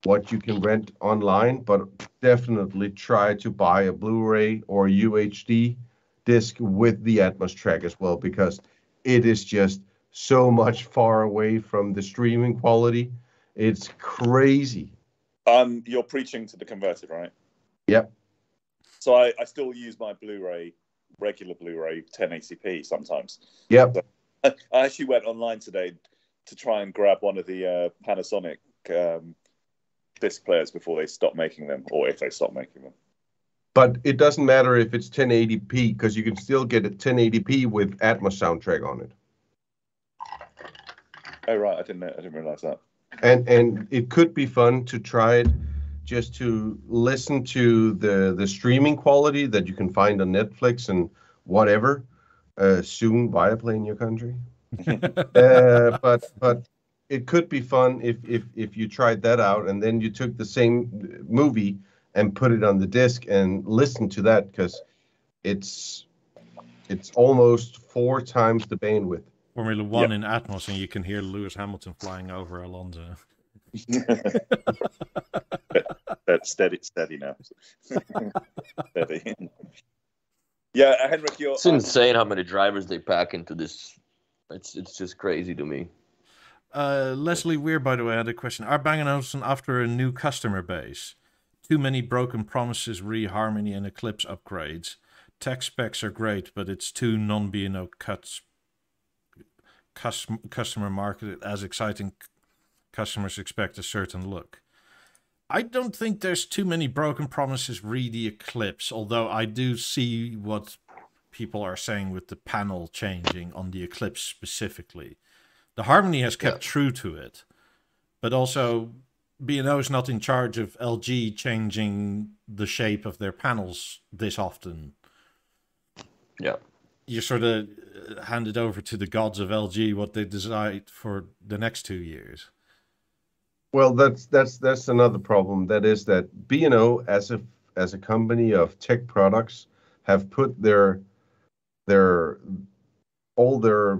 what you can rent online, but definitely try to buy a Blu-ray or UHD disc with the Atmos track as well, because it is just so much far away from the streaming quality. It's crazy. Um, you're preaching to the converted, right? Yep. So I, I still use my Blu-ray, regular Blu-ray 1080p sometimes. Yep. I actually went online today to try and grab one of the uh, Panasonic um, disc players before they stop making them, or if they stop making them. But it doesn't matter if it's 1080p because you can still get a 1080p with Atmos soundtrack on it. Oh right, I didn't know, I didn't realize that. And and it could be fun to try it just to listen to the the streaming quality that you can find on Netflix and whatever uh, soon Viaplay in your country. uh, but but it could be fun if if if you tried that out and then you took the same movie and put it on the disc and listened to that because it's it's almost four times the bandwidth. Formula One in Atmos, and you can hear Lewis Hamilton flying over Alonso. That's steady, steady now. steady. Yeah, Henrik, you're. It's insane how many drivers they pack into this. It's it's just crazy to me. Uh, Leslie Weir, by the way, had a question. Are Bang & Olufsen after a new customer base? Too many broken promises, re-harmony, and Eclipse upgrades. Tech specs are great, but it's too non-B&O cuts custom, customer market as exciting customers expect a certain look. I don't think there's too many broken promises re the Eclipse, although I do see what people are saying with the panel changing on the Eclipse specifically. The Harmony has kept yeah. true to it, but also B&O is not in charge of LG changing the shape of their panels this often. Yeah. You sort of uh, hand it over to the gods of LG what they decide for the next two years. Well, that's that's that's another problem. That is that B&O as a as a company of tech products have put their their all their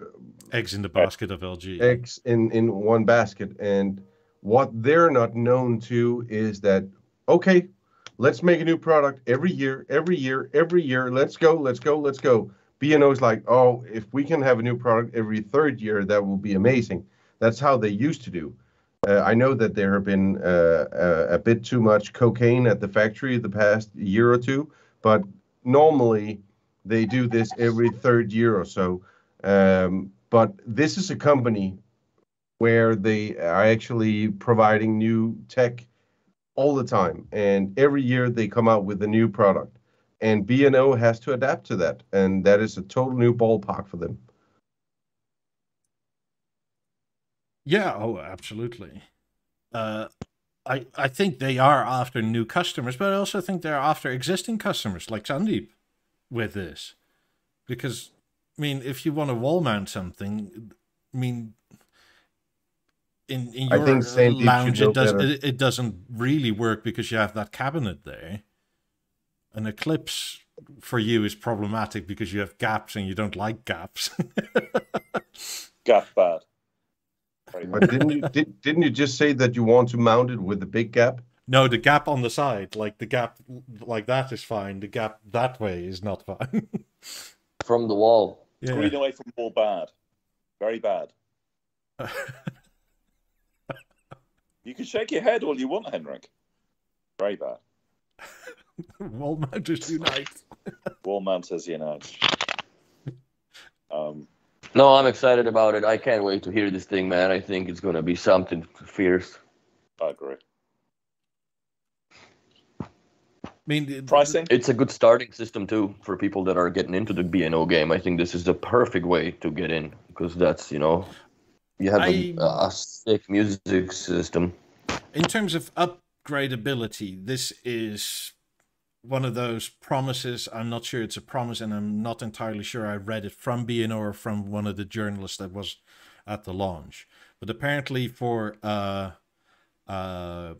uh, eggs in the basket of LG. Eggs in in one basket, and what they're not known to is that okay, let's make a new product every year, every year, every year. Let's go, let's go, let's go. B&O is like, oh, if we can have a new product every third year, that will be amazing. That's how they used to do. Uh, I know that there have been uh, a, a, bit too much cocaine at the factory the past year or two, but normally they do this every third year or so. Um, but this is a company where they are actually providing new tech all the time, and every year they come out with a new product, and B&O has to adapt to that, and that is a total new ballpark for them. Yeah, oh, absolutely. Uh, I I think they are after new customers, but I also think they're after existing customers, like Sandeep, with this, because I mean, if you want to wall mount something, I mean, in in your lounge, it does it, it doesn't really work because you have that cabinet there. An Eclipse for you is problematic because you have gaps and you don't like gaps. Gap bad. But didn't you did, didn't you just say that you want to mount it with a big gap? No, the gap on the side, like the gap like that is fine. The gap that way is not fine. from the wall. Yeah. Screen away from wall bad. Very bad. you can shake your head all you want, Henrik. Very bad. wall mounters unite. wall mounters unite. Um, no, I'm excited about it. I can't wait to hear this thing, man. I think it's going to be something fierce. I agree. I mean, pricing. It's a good starting system too for people that are getting into the B&O game. I think this is the perfect way to get in because that's you know, you have I, a, a sick music system. In terms of upgradability, this is one of those promises. I'm not sure it's a promise, and I'm not entirely sure I read it from B&O or from one of the journalists that was at the launch. But apparently, for uh, uh,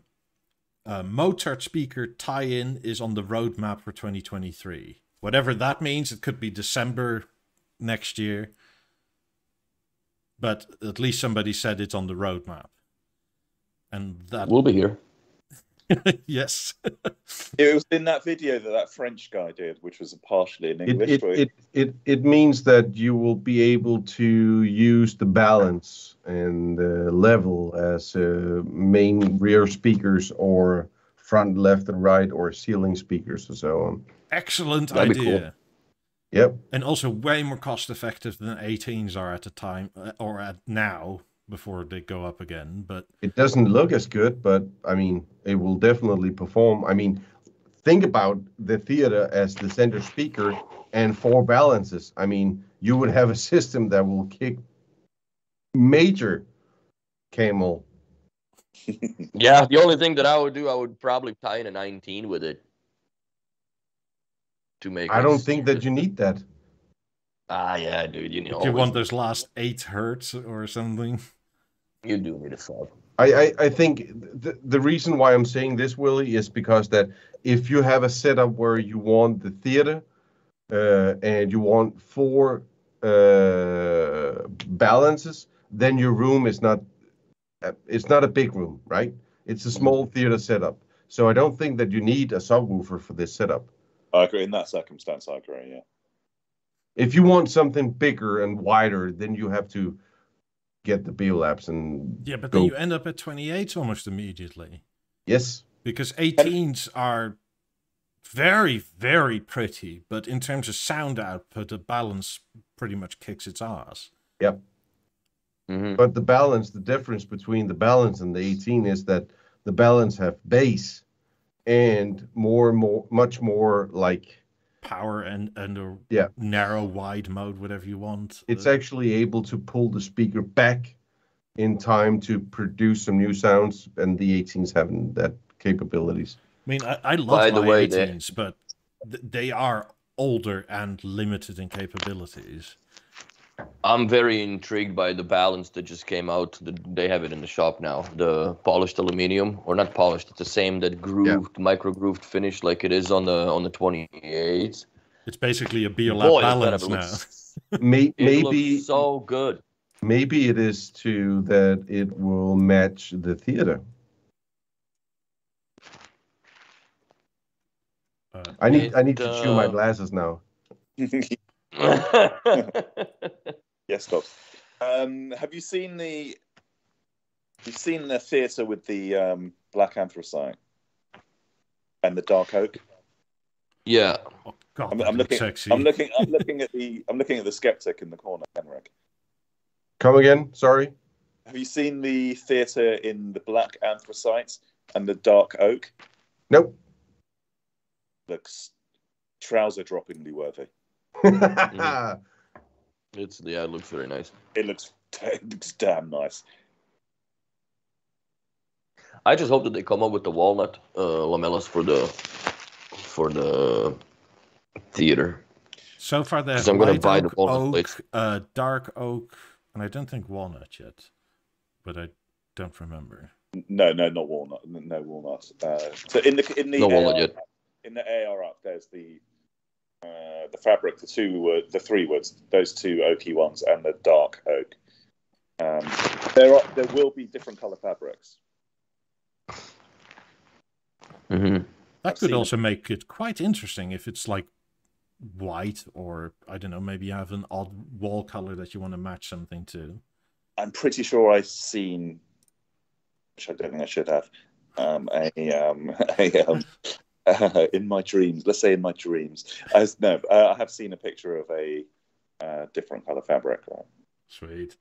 uh, Mozart speaker tie-in is on the roadmap for 2023. Whatever that means, it could be December next year. But at least somebody said it's on the roadmap. And that We'll be here. yes. It was in that video that that French guy did, which was partially in It, English. it, where- it, it, it means that you will be able to use the balance and the level as uh, main rear speakers or front left and right or ceiling speakers and so on. Excellent That'd be idea. cool. Yep. And also way more cost effective than 18s are at the time uh, or at now before they go up again. But It doesn't look as good, but I mean, it will definitely perform. I mean, think about the theater as the center speaker and four balances. I mean, you would have a system that will kick major camel. Yeah, the only thing that I would do, I would probably tie in a 19 with it to make. I don't think that you need that. Ah, yeah, dude. You know, if you want those last eight hertz or something. You do need a sub. I, I, I think the, the reason why I'm saying this, Willie, is because that if you have a setup where you want the theater uh, and you want four uh, balances, then your room is not uh, it's not a big room, right? It's a small theater setup. So I don't think that you need a subwoofer for this setup. I agree. In that circumstance, I agree. Yeah. If you want something bigger and wider, then you have to get the Beolabs and Yeah, but Go. then you end up at 28 almost immediately. yes, Because 18s are very, very pretty, but in terms of sound output, the balance pretty much kicks its ass. hmm But the balance, the difference between the balance and the 18 is that the balance have bass and more and more, much more like Power and, and a Yeah. narrow, wide mode, whatever you want. it's Uh, actually able to pull the speaker back in time to produce some new sounds, and the 18s haven't that capabilities. I mean, I, I love By the my way, they- 18s, but th- they are older and limited in capabilities. I'm very intrigued by the balance that just came out. The, they have it in the shop now. The polished aluminum, or not polished, it's the same that grooved, micro grooved finish like it is on the on the 28. It's basically a Boy, Beolab does that balance ever now. look- May, It maybe looks so good. maybe it is too that it will match the theater. Uh, I need I need It, to chew my uh, glasses now. yes, Bob. Um, have you seen the? You've seen the theatre with the um, black anthracite and the dark oak. yeah. oh, God, I'm, I'm looking. sexy. I'm looking. I'm looking at the. I'm looking at the skeptic in the corner, Henrik. Come again? Sorry. Have you seen the theatre in the black anthracite and the dark oak? Nope. Looks trouser droppingly worthy. It's yeah, it looks very nice. It looks. It looks damn nice. I just hope that they come up with the walnut uh, lamellas for the for the theater. So far, they have 'Cause I'm gonna light buy the oak, walnut oak uh, dark oak, and I don't think walnut yet, but I don't remember. No, no, not walnut. No walnut. Uh, so in the in the No walnut yet. in the AR up, there's the uh, the fabric, the two were the three woods, those two oaky ones, and the dark oak. Um, there are there will be different color fabrics. hmm That I've could seen also make it quite interesting if it's like white, or I don't know, maybe you have an odd wall color that you want to match something to. I'm pretty sure I've seen, which I don't think I should have, um, a, um, a um, uh, in my dreams. Let's say in my dreams. I, no, uh, I have seen a picture of a uh, different color fabric. Right? Sweet.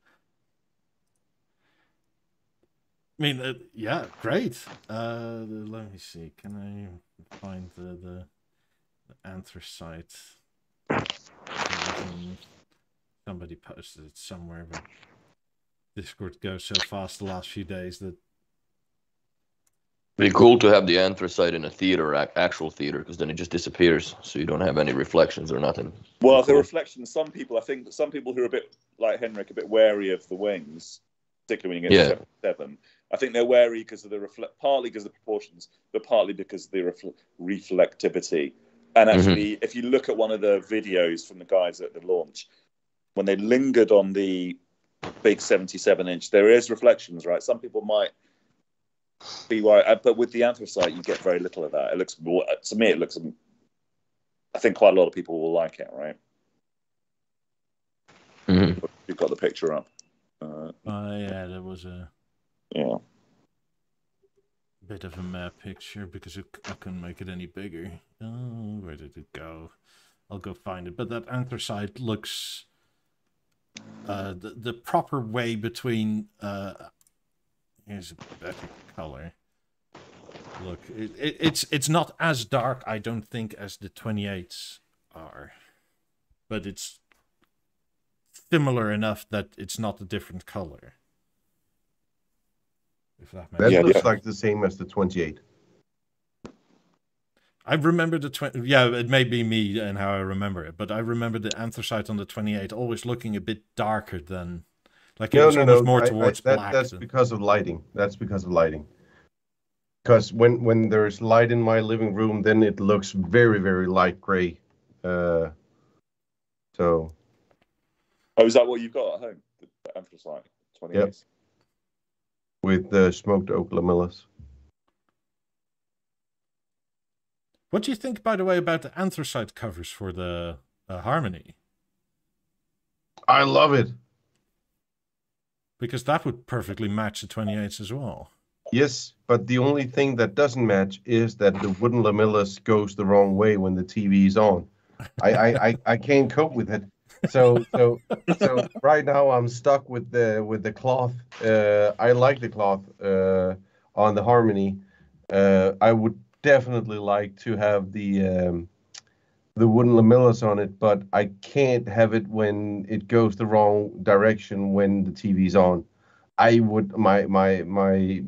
I mean, uh, yeah, great. Uh, let me see. Can I find the the, the anthracite? Somebody posted it somewhere, but Discord goes so fast the last few days that Be cool to have the anthracite in a theater, actual theater, because then it just disappears, so you don't have any reflections or nothing. Well, the reflections. Some people, I think, some people who are a bit like Henrik, a bit wary of the wings, particularly when you get Yeah. to seven, I think they're wary because of the reflect, partly because of the proportions, but partly because of the refle- reflectivity. And mm-hmm. actually, if you look at one of the videos from the guys at the launch, when they lingered on the big 77 inch, there is reflections, right? Some people might be worried, uh, but with the anthracite, you get very little of that. It looks more, to me, it looks. I think quite a lot of people will like it, right? Mhm. You've got the picture up. Uh, Uh, yeah, there was a yeah. bit of a map picture because it, I couldn't make it any bigger. Oh, where did it go? I'll go find it. But that anthracite looks uh, the the proper way between. Uh, here's a better color. Look, it, it, it's it's not as dark, I don't think, as the 28s are, but it's similar enough that it's not a different color. If that makes That Yeah, looks yeah. like the same as the 28. I remember the 20. Yeah, it may be me and how I remember it, but I remember the anthracite on the 28 always looking a bit darker than. Like it No, was no, almost no. more I- I- towards that- black. That's than- because of lighting. That's because of lighting. Because when when there's light in my living room, then it looks very very light gray. Uh, so Oh, is that what you've got at home? The, the anthracite 28. Yep. with the smoked oak lamellas. What do you think, by the way, about the anthracite covers for the uh, Harmony? I love it. Because that would perfectly match the 28s as well. Yes, but the only thing that doesn't match is that the wooden lamellas goes the wrong way when the TV is on. I I, I, I can't cope with it. So so so right now I'm stuck with the with the cloth. Uh, I like the cloth uh, on the Harmony. Uh, I would definitely like to have the um, the wooden lamellas on it, but I can't have it when it goes the wrong direction when the TV's on. I would my my my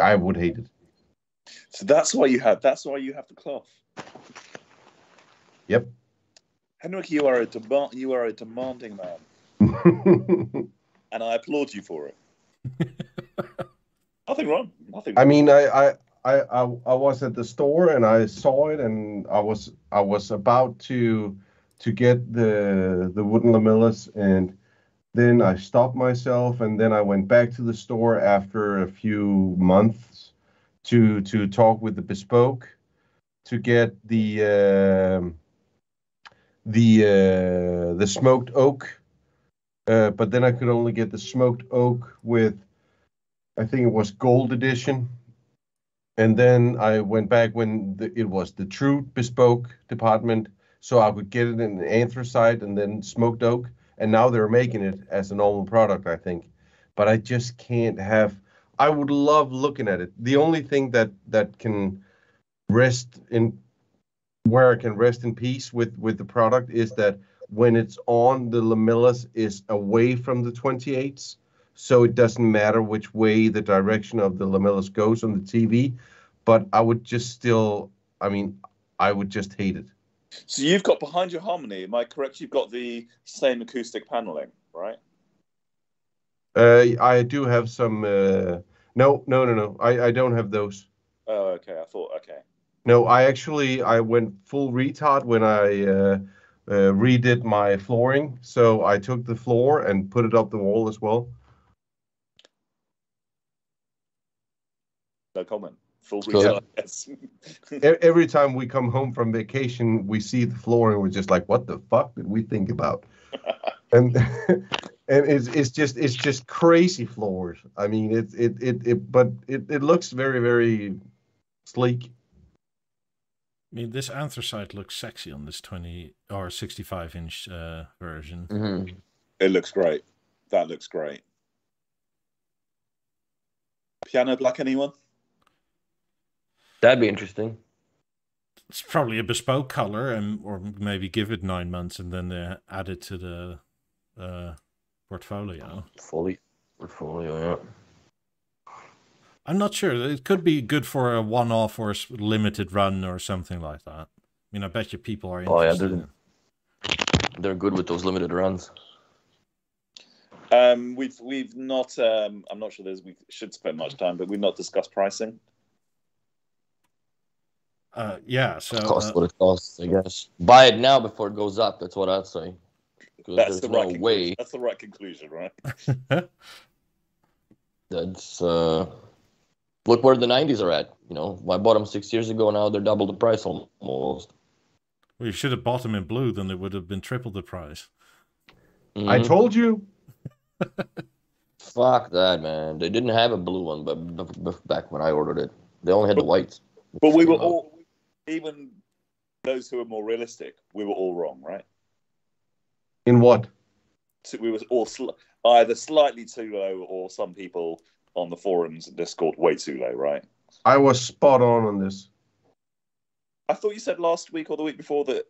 I would hate it. So that's why you have. That's why you have the cloth. Yep. Henrik, you are a demand. You are a demanding man, and I applaud you for it. Nothing wrong. Nothing. I mean, I, I I I I was at the store and I saw it and I was I was about to to get the the wooden lamellas and then I stopped myself and then I went back to the store after a few months to to talk with the bespoke to get the um the uh, the smoked oak, uh, but then I could only get the smoked oak with I think it was gold edition. And then I went back when the, it was the true bespoke department, so I could get it in anthracite and then smoked oak. And now they're making it as a normal product, I think. But I just can't have. I would love looking at it. The only thing that that can rest in where I can rest in peace with with the product is that when it's on, the lamellas is away from the 28s so it doesn't matter which way the direction of the lamellas goes on the TV. But I would just still, I mean, I would just hate it. so you've got behind your harmony. Am I correct? You've got the same acoustic paneling, right? Uh, I do have some. Uh, no, no, no, no. I, I don't have those. Oh, okay. I thought. Okay. No, I actually I went full retard when I uh, uh, redid my flooring. So I took the floor and put it up the wall as well. No comment. Full Cool. retail. Yes. E- Every time we come home from vacation, we see the floor and we're just like, "What the fuck did we think about?" and and it's it's just it's just crazy floors. I mean, it it it, it but it, it looks very very sleek. I mean, this anthracite looks sexy on this 20 or 65 inch uh, version. Mhm. it looks great. That looks great. Piano black, anyone? That'd be interesting. It's probably a bespoke color, and or maybe give it nine months and then uh, add it to the uh, portfolio. Fully portfolio, yeah. I'm not sure. It could be good for a one-off or a limited run or something like that. I mean, I bet you people are Oh, yeah, they're- They're good with those limited runs. Um, we've we've not. Um, I'm not sure there's. We should spend much time, but we've not discussed pricing. Uh, yeah, so cost uh, what it costs, I guess. Buy it now before it goes up. That's what I'd say. That's the no right. conclusion. way That's the right conclusion, right? that's. Uh, look where the '90s are at. You know, I bought them six years ago. Now they're double the price almost. well, you should have bought them in blue, then they would have been triple the price. I Mhm. told you. Fuck that, man. They didn't have a blue one, but b- b- back when I ordered it, they only had the whites. But we were all, even those who are more realistic, we were all wrong, right? In what? So we were all sl- either slightly too low, or some people on the forums and Discord way too low, right? I was spot on on this. I thought you said last week or the week before that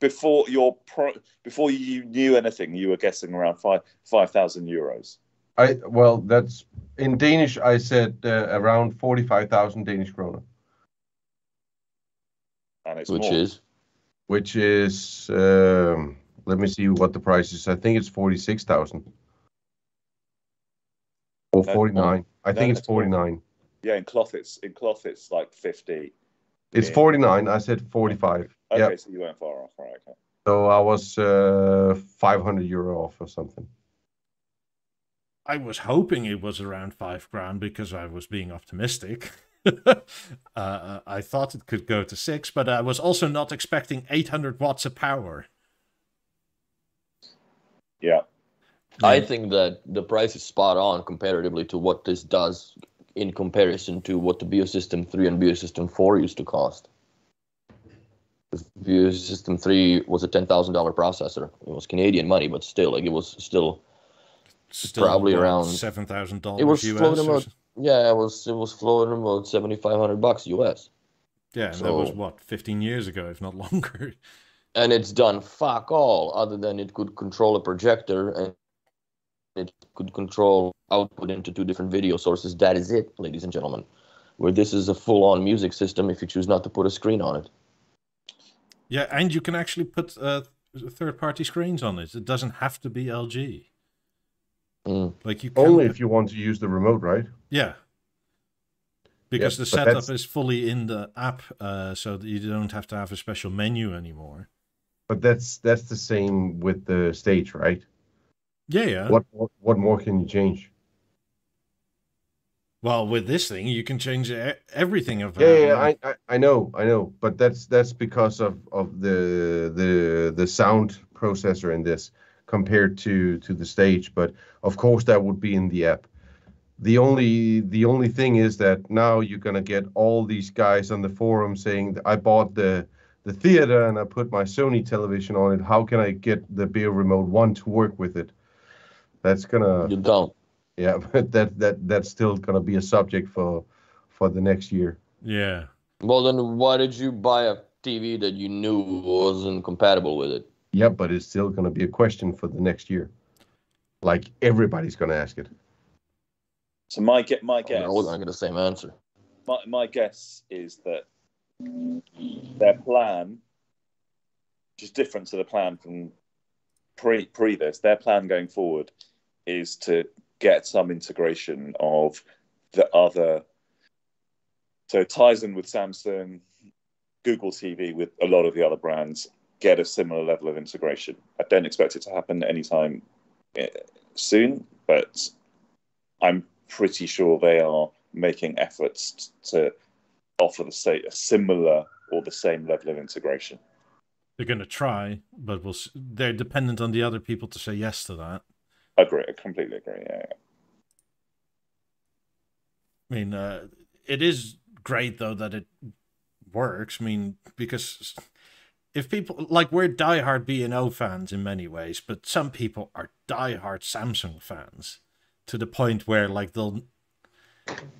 before your pro- before you knew anything, you were guessing around five five thousand euros. I well, that's in Danish. I said uh, around forty-five thousand Danish kroner, And it's which more. is which is um, let me see what the price is. I think it's forty-six thousand or No, forty-nine. I think it's forty-nine. yeah, in cloth it's in cloth it's like fifty. It's Yeah. forty-nine. I said forty-five. Okay, Yeah. so you weren't far off, right? Okay. So I was uh, five hundred euro off or something. I was hoping it was around five grand because I was being optimistic. uh, I thought it could go to six, but I was also not expecting 800 watts of power. Yeah. I think that the price is spot on comparatively to what this does in comparison to what the BeoSystem 3 and BeoSystem 4 used to cost. The BeoSystem 3 was a $10,000 processor. It was Canadian money, but still, like it was still, Still probably around- seven thousand dollars. it was US. Floating or about, s- yeah, it was, it was floating about 7,500 bucks US. yeah, and that was what fifteen years ago, if not longer. and it's done fuck all other than it could control a projector and it could control output into two different video sources that is it ladies and gentlemen where this is a full-on music system if you choose not to put a screen on it Yeah, and you can actually put uh, third-party screens on it. It doesn't have to be LG. Mm. Like you can Only if you want to use the remote, right? Yeah. Because Yeah, the setup that's- is fully in the app, uh, so that you don't have to have a special menu anymore. But that's that's the same with the stage, right? Yeah, yeah. What what, what more can you change? Well, with this thing, you can change everything of Yeah, yeah, yeah, I, I I know, I know, but that's that's because of of the the the sound processor in this compared to to the stage. But of course, that would be in the app. The only the only thing is that now you're gonna get all these guys on the forum saying I bought the the theater and I put my Sony television on it. How can I get the Beoremote One to work with it? That's gonna you don't yeah, but that that that's still gonna be a subject for for the next year. yeah. well then why did you buy a tv that you knew wasn't compatible with it Yeah, but it's still going to be a question for the next year. Like everybody's going to ask it. So my get my I guess get the same answer my, my guess is that their plan, which is different to the plan from pre pre this, their plan going forward is to get some integration of the other. So it ties in with Samsung, Google TV, with a lot of the other brands, get a similar level of integration. I don't expect it to happen anytime eh, soon, but I'm pretty sure they are making efforts to offer the state a similar or the same level of integration. They're going to try, but we'll. They're dependent on the other people to say yes to that. Agree, I completely agree. Yeah, yeah. I mean, uh, it is great though that it works. I mean, because if people like we're diehard B and O fans in many ways, but some people are diehard Samsung fans to the point where like they'll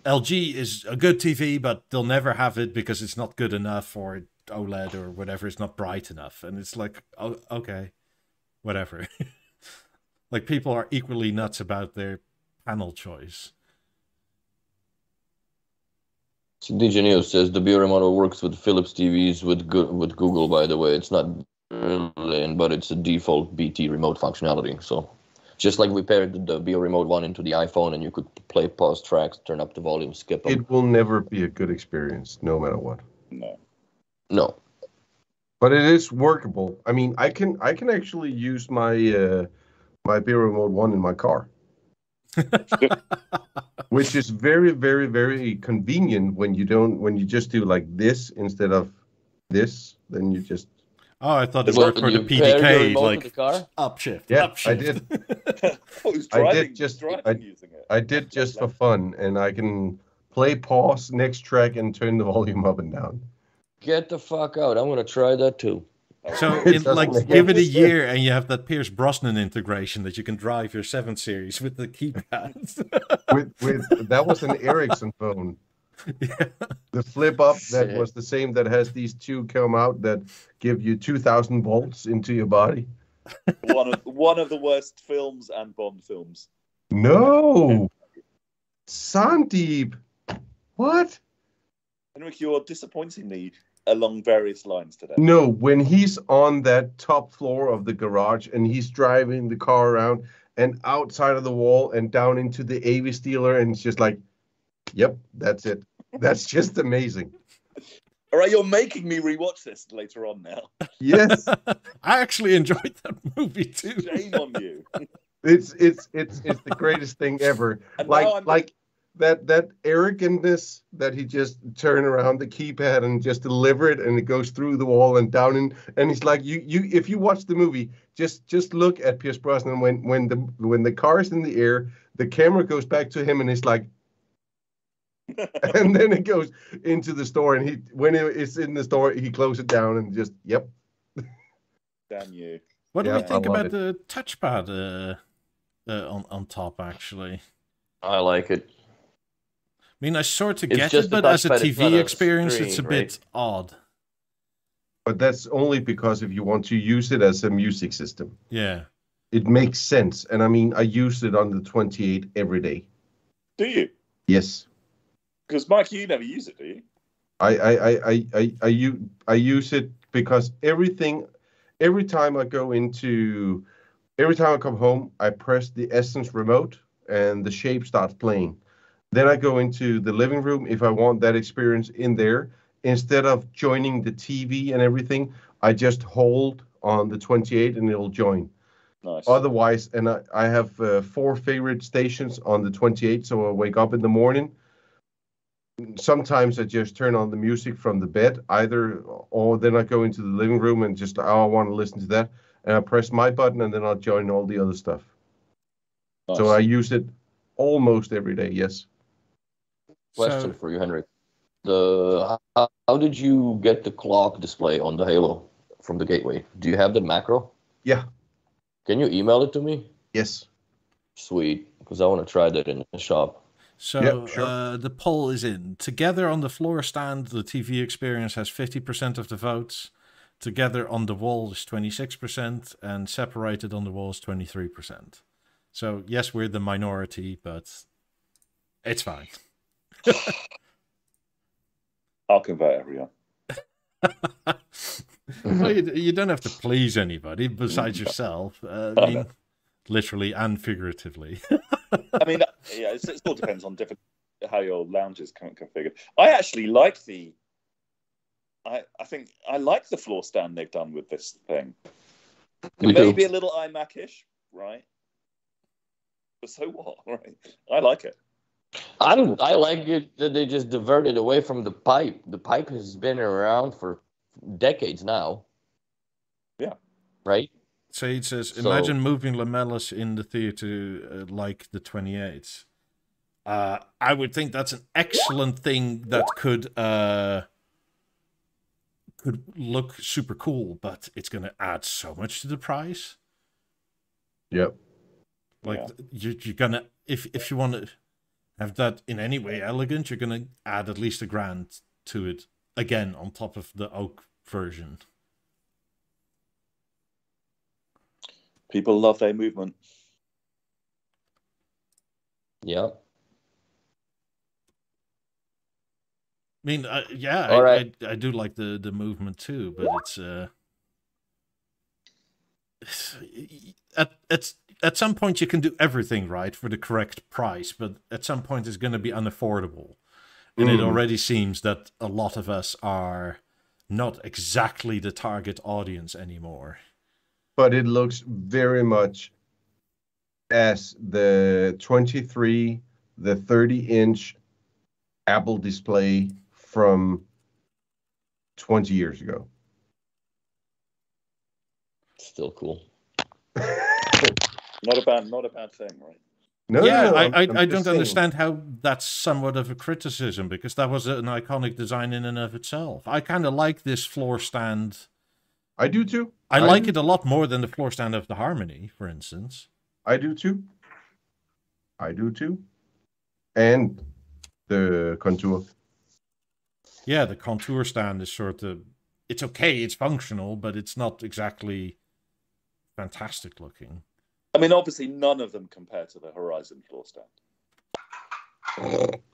LG is a good TV, but they'll never have it because it's not good enough or OLED or whatever. It's not bright enough, and it's like, oh, okay, whatever. like people are equally nuts about their panel choice. So DJ Neo says the Beoremote works with Philips TVs with Go- with Google. By the way, it's not but it's a default BT remote functionality. So Just like we paired the Beoremote One into the iPhone, and you could play pause tracks, turn up the volume, skip them. It will never be a good experience, no matter what. No. no, But it is workable. I mean, I can I can actually use my uh, my Beoremote One in my car, which is very very very convenient when you don't when you just do like this instead of this. Then you just Oh, I thought it worked for the you pair your PDK, like the car? upshift. Yeah, upshift. Oh, I did. Oh, who's I did just- driving I- using it. I did just for fun, and I can play pause next track and turn the volume up and down. Get the fuck out! I'm gonna try that too. So, It in, like, give it a sense. year, and you have that Pierce Brosnan integration that you can drive your seven series with the keypad. With with that was an Ericsson phone. Yeah. The flip up that Shit. was the same that has these two come out that give you two thousand volts into your body. one of one of the worst films and Bond films. No, Sandeep, what? Henrik, you're disappointing me along various lines today. No, when he's on that top floor of the garage and he's driving the car around and outside of the wall and down into the AV Steeler, and it's just like, yep, that's it. That's just amazing. All right, you're making me rewatch this later on now. Yes, I actually enjoyed that movie too. Shame on you. it's it's it's it's the greatest thing ever. And Like like that that arrogantness that he just turn around the keypad and just deliver it and it goes through the wall and down in and he's like you you if you watch the movie just just look at Pierce Brosnan when when the when the car is in the air the camera goes back to him and he's like and then it goes into the store and he when it's in the store he closes it down and just yep damn you. What do Yeah, we think about it. the touchpad uh, uh, on on top? Actually, I like it. I mean, I sort of It's get it, but as a touchpad, it's not TV a experience, it's a screen, bit odd. but that's only because if you want to use it as a music system Yeah. it makes sense and I mean I use it on the 28 every day Do you? yes Because Mike, you never use it, do you? I I I I I, use I use it because everything every time I go into every time I come home I press the Essence remote and the shape starts playing. Then I go into the living room if I want that experience in there. Instead of joining the TV and everything, I just hold on the 28 and it'll join. Nice. Otherwise, and I, I have uh, four favorite stations on the 28, so I wake up in the morning. Sometimes I just turn on the music from the bed, either, or then I go into the living room and just, oh, I want to listen to that. And I press my button and then I'll join all the other stuff. Nice. So I use it almost every day, yes. Question So, for you, Henrik. The how, how did you get the clock display on the Halo from the gateway? Do you have the macro? Yeah. Can you email it to me? Yes. Sweet, because I want to try that in the shop. So Yep, sure. uh, the poll is in. Together on the floor stand, the TV experience has 50% of the votes. Together on the wall is 26%, and separated on the wall is 23%. So, yes, we're the minority, but it's fine. I'll convert everyone. well, you, you don't have to please anybody besides yourself. Uh, I mean, literally and figuratively. I mean, yeah, it's, it all depends on different how your lounge is configured. I actually like the. I I think I like the floor stand they've done with this thing. Me It may a little iMac-ish, right? But so what, right? I like it. I don't. I like it that they just diverted away from the pipe. The pipe has been around for decades now. Yeah. Right. Sage says, So- imagine moving lamellas in the theater uh, like the 28s. Uh, I would think that's an excellent thing that could uh, could look super cool, but it's going to add so much to the price. Yep. Like Yeah. you, you're gonna if if you want to have that in any way elegant, you're gonna add at least a grand to it again on top of the oak version. People love their movement. Yeah. I mean, uh, yeah, All I, right. I I do like the the movement too, but it's uh, it's, it- it's at some point you can do everything right for the correct price, but at some point it's going to be unaffordable. And it Mm. already seems that a lot of us are not exactly the target audience anymore. But it looks very much as the 23, the 30 inch Apple display from 20 years ago. Still cool. Not a bad, not a bad thing, right? No, yeah, no, no, I, I'm- I, I'm I don't saying. understand how that's somewhat of a criticism because that was an iconic design in and of itself. I kind of like this floor stand. I do too. I like do- it a lot more than the floor stand of the Harmony, for instance. I do too. I do too. And the contour. Yeah, the contour stand is sort of it's okay, it's functional, but it's not exactly fantastic looking. I mean, obviously, none of them compare to the Horizon floor stand.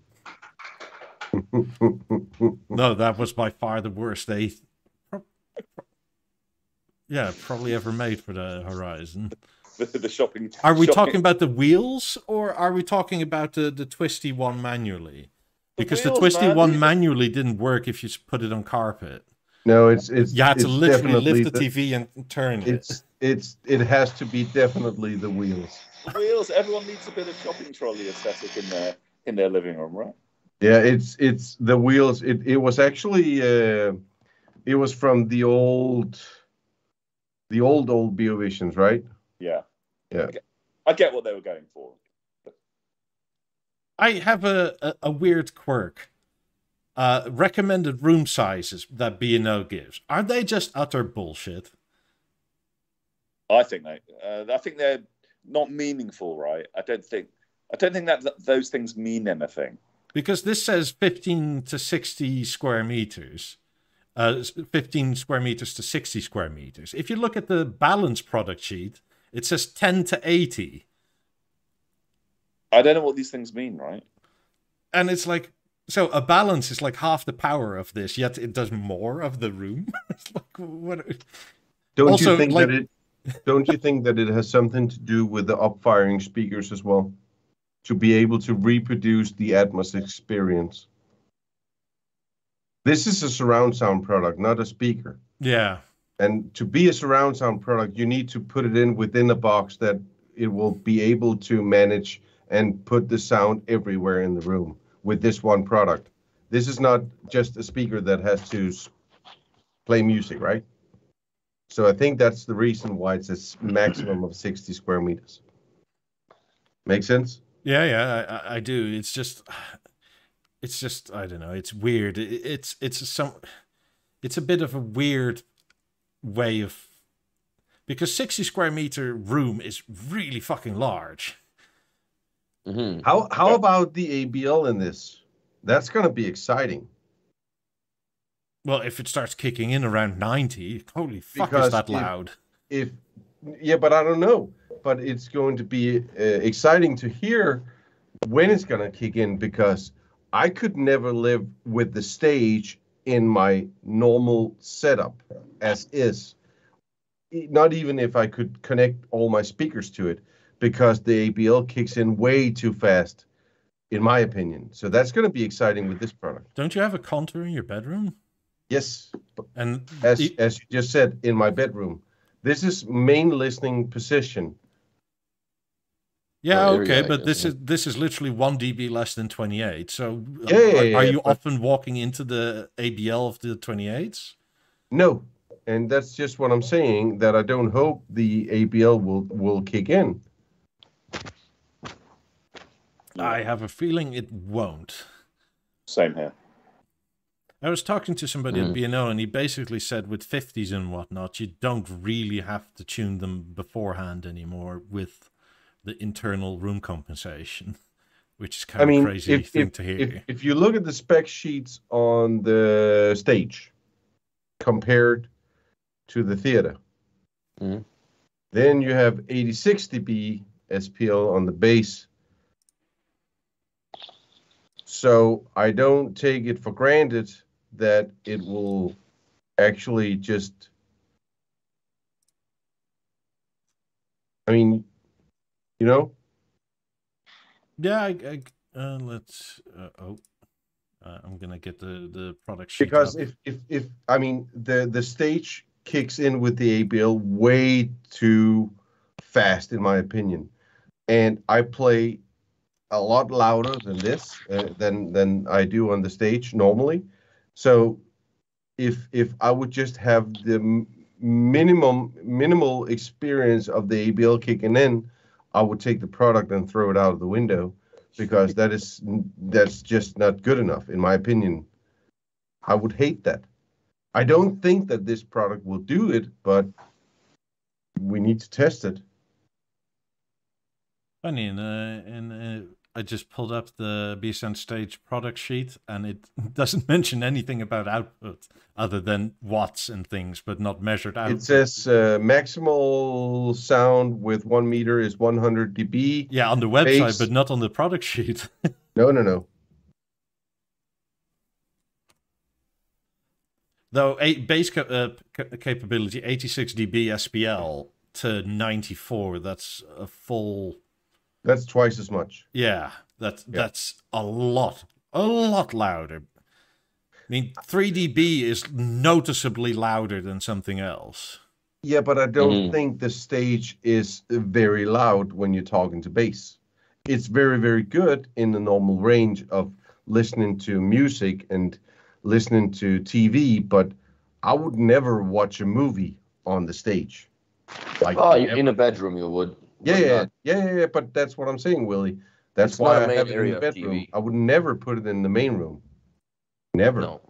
No, that was by far the worst they pro- pro- yeah, probably ever made for the Horizon. The, the shopping. Are we shopping- talking about the wheels or are we talking about the, the twisty one manually? Because the, wheels, twisty man, one manually didn't work if you put it on carpet. no, it's it's You had to literally lift the TV and turn it. It's it's it has to be definitely the wheels. Wheels. Everyone needs a bit of shopping trolley aesthetic in their in their living room, right? Yeah, it's it's the wheels. It it was actually uh, it was from the old the old old Beovisions, right? Yeah. Yeah. I get, I get what they were going for. I have a, a, a weird quirk. Uh, recommended room sizes that B&O gives. Are they just utter bullshit? I think they. Uh, I think they're not meaningful, right? I don't think. I don't think that th- those things mean anything. Because this says 15 to 60 square meters. Uh, 15 square meters to 60 square meters. If you look at the balance product sheet, it says 10 to 80. I don't know what these things mean, right? And it's like, so a balance is like half the power of this, yet it does more of the room. it's like, what? Don't Also, you think like- that it? Don't you think that it has something to do with the upfiring speakers as well, to be able to reproduce the Atmos experience? This is a surround sound product, not a speaker. Yeah. And to be a surround sound product, you need to put it in within a box that it will be able to manage and put the sound everywhere in the room with this one product. This is not just a speaker that has to play music, right? So I think that's the reason why it's a maximum of 60 square meters. Make sense? Yeah, yeah, I, I- I do. It's just, it's just, I don't know. It's weird. It, it's, it's some, it's a bit of a weird way of, because sixty square meter room is really fucking large. hmm How how Yeah. about the ABL in this? That's going to be exciting. Well, if it starts kicking in around ninety, holy fuck, Because is that if- loud? if yeah but i don't know but it's going to be uh, exciting to hear when it's going to kick in because i could never live with the stage in my normal setup as is. Not even if i could connect all my speakers to it because the abl kicks in way too fast in my opinion. So that's going to be exciting with this product. Don't you have a contour in your bedroom? yes. And as as you just said in my bedroom. This is main listening position yeah, okay, go, but guess, this yeah. is this is literally one dB less than twenty eight. So, uh, Yeah, yeah, are, yeah, are yeah, you but- often walking into the ABL of the twenty eights? No, and that's just what I'm saying. That I don't hope the ABL will will kick in. I have a feeling it won't. Same here. I was talking to somebody Mm. at B&O and he basically said with 50s and whatnot, you don't really have to tune them beforehand anymore with the internal room compensation, which is kind I mean, of crazy if thing if, to hear. if if you look at the spec sheets on the stage compared to the theater, Mhm. then you have 86 dB SPL on the bass. So I don't take it for granted that it will actually just. I mean, You know, Yeah, I, I uh, let's. Uh, oh, uh, I'm gonna get the the product sheet because up. if if if I mean the the stage kicks in with the ABL way too fast, in my opinion, and I play a lot louder than this uh, than than I do on the stage normally. So if if I would just have the m- minimum minimal experience of the ABL kicking in, I would take the product and throw it out of the window because that is that's just not good enough in my opinion. I would hate that. I don't think that this product will do it, but we need to test it. Funny, and uh, and uh, I just pulled up the BSN stage product sheet, and it doesn't mention anything about output other than watts and things, but not measured output. It says uh, maximal sound with one meter is 100 dB. yeah, on the website, bass. but not on the product sheet. No, no, no. Though a base ca- uh, ca- capability 86 dB SPL to 94, that's a full. That's twice as much. Yeah, that that's a lot, a lot louder. I mean, 3 dB is noticeably louder than something else. Yeah, but I don't Mhm. think the stage is very loud when you're talking to bass. It's very, very good in the normal range of listening to music and listening to TV, but I would never watch a movie on the stage. Like, Oh, in a bedroom you would. Yeah, yeah, yeah, yeah, yeah, but that's what I'm saying, Willie. That's It's why not a I main have it in the bedroom. TV. I would never put it in the main room. Never. No.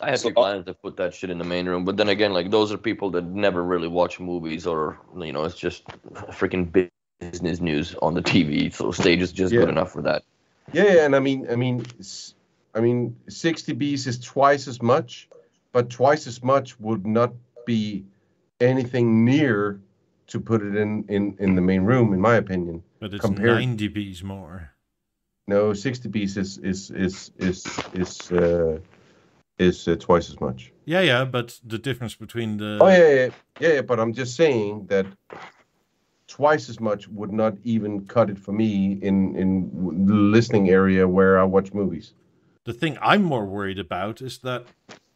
I had So- big plans to put that shit in the main room, but then again, like those are people that never really watch movies, or you know, it's just freaking business news on the TV. So stage is just Yeah. good enough for that. Yeah, yeah, and I mean, I mean, I mean, 60 Bs is twice as much, but twice as much would not be anything near to put it in in in the main room, in my opinion. But it's Compared- 9 dBs more. No, 60 Bs is is is is is uh, is uh, twice as much. Yeah, yeah, but the difference between the. Oh yeah, yeah, yeah, yeah. But I'm just saying that twice as much would not even cut it for me in in the listening area where I watch movies. The thing I'm more worried about is that,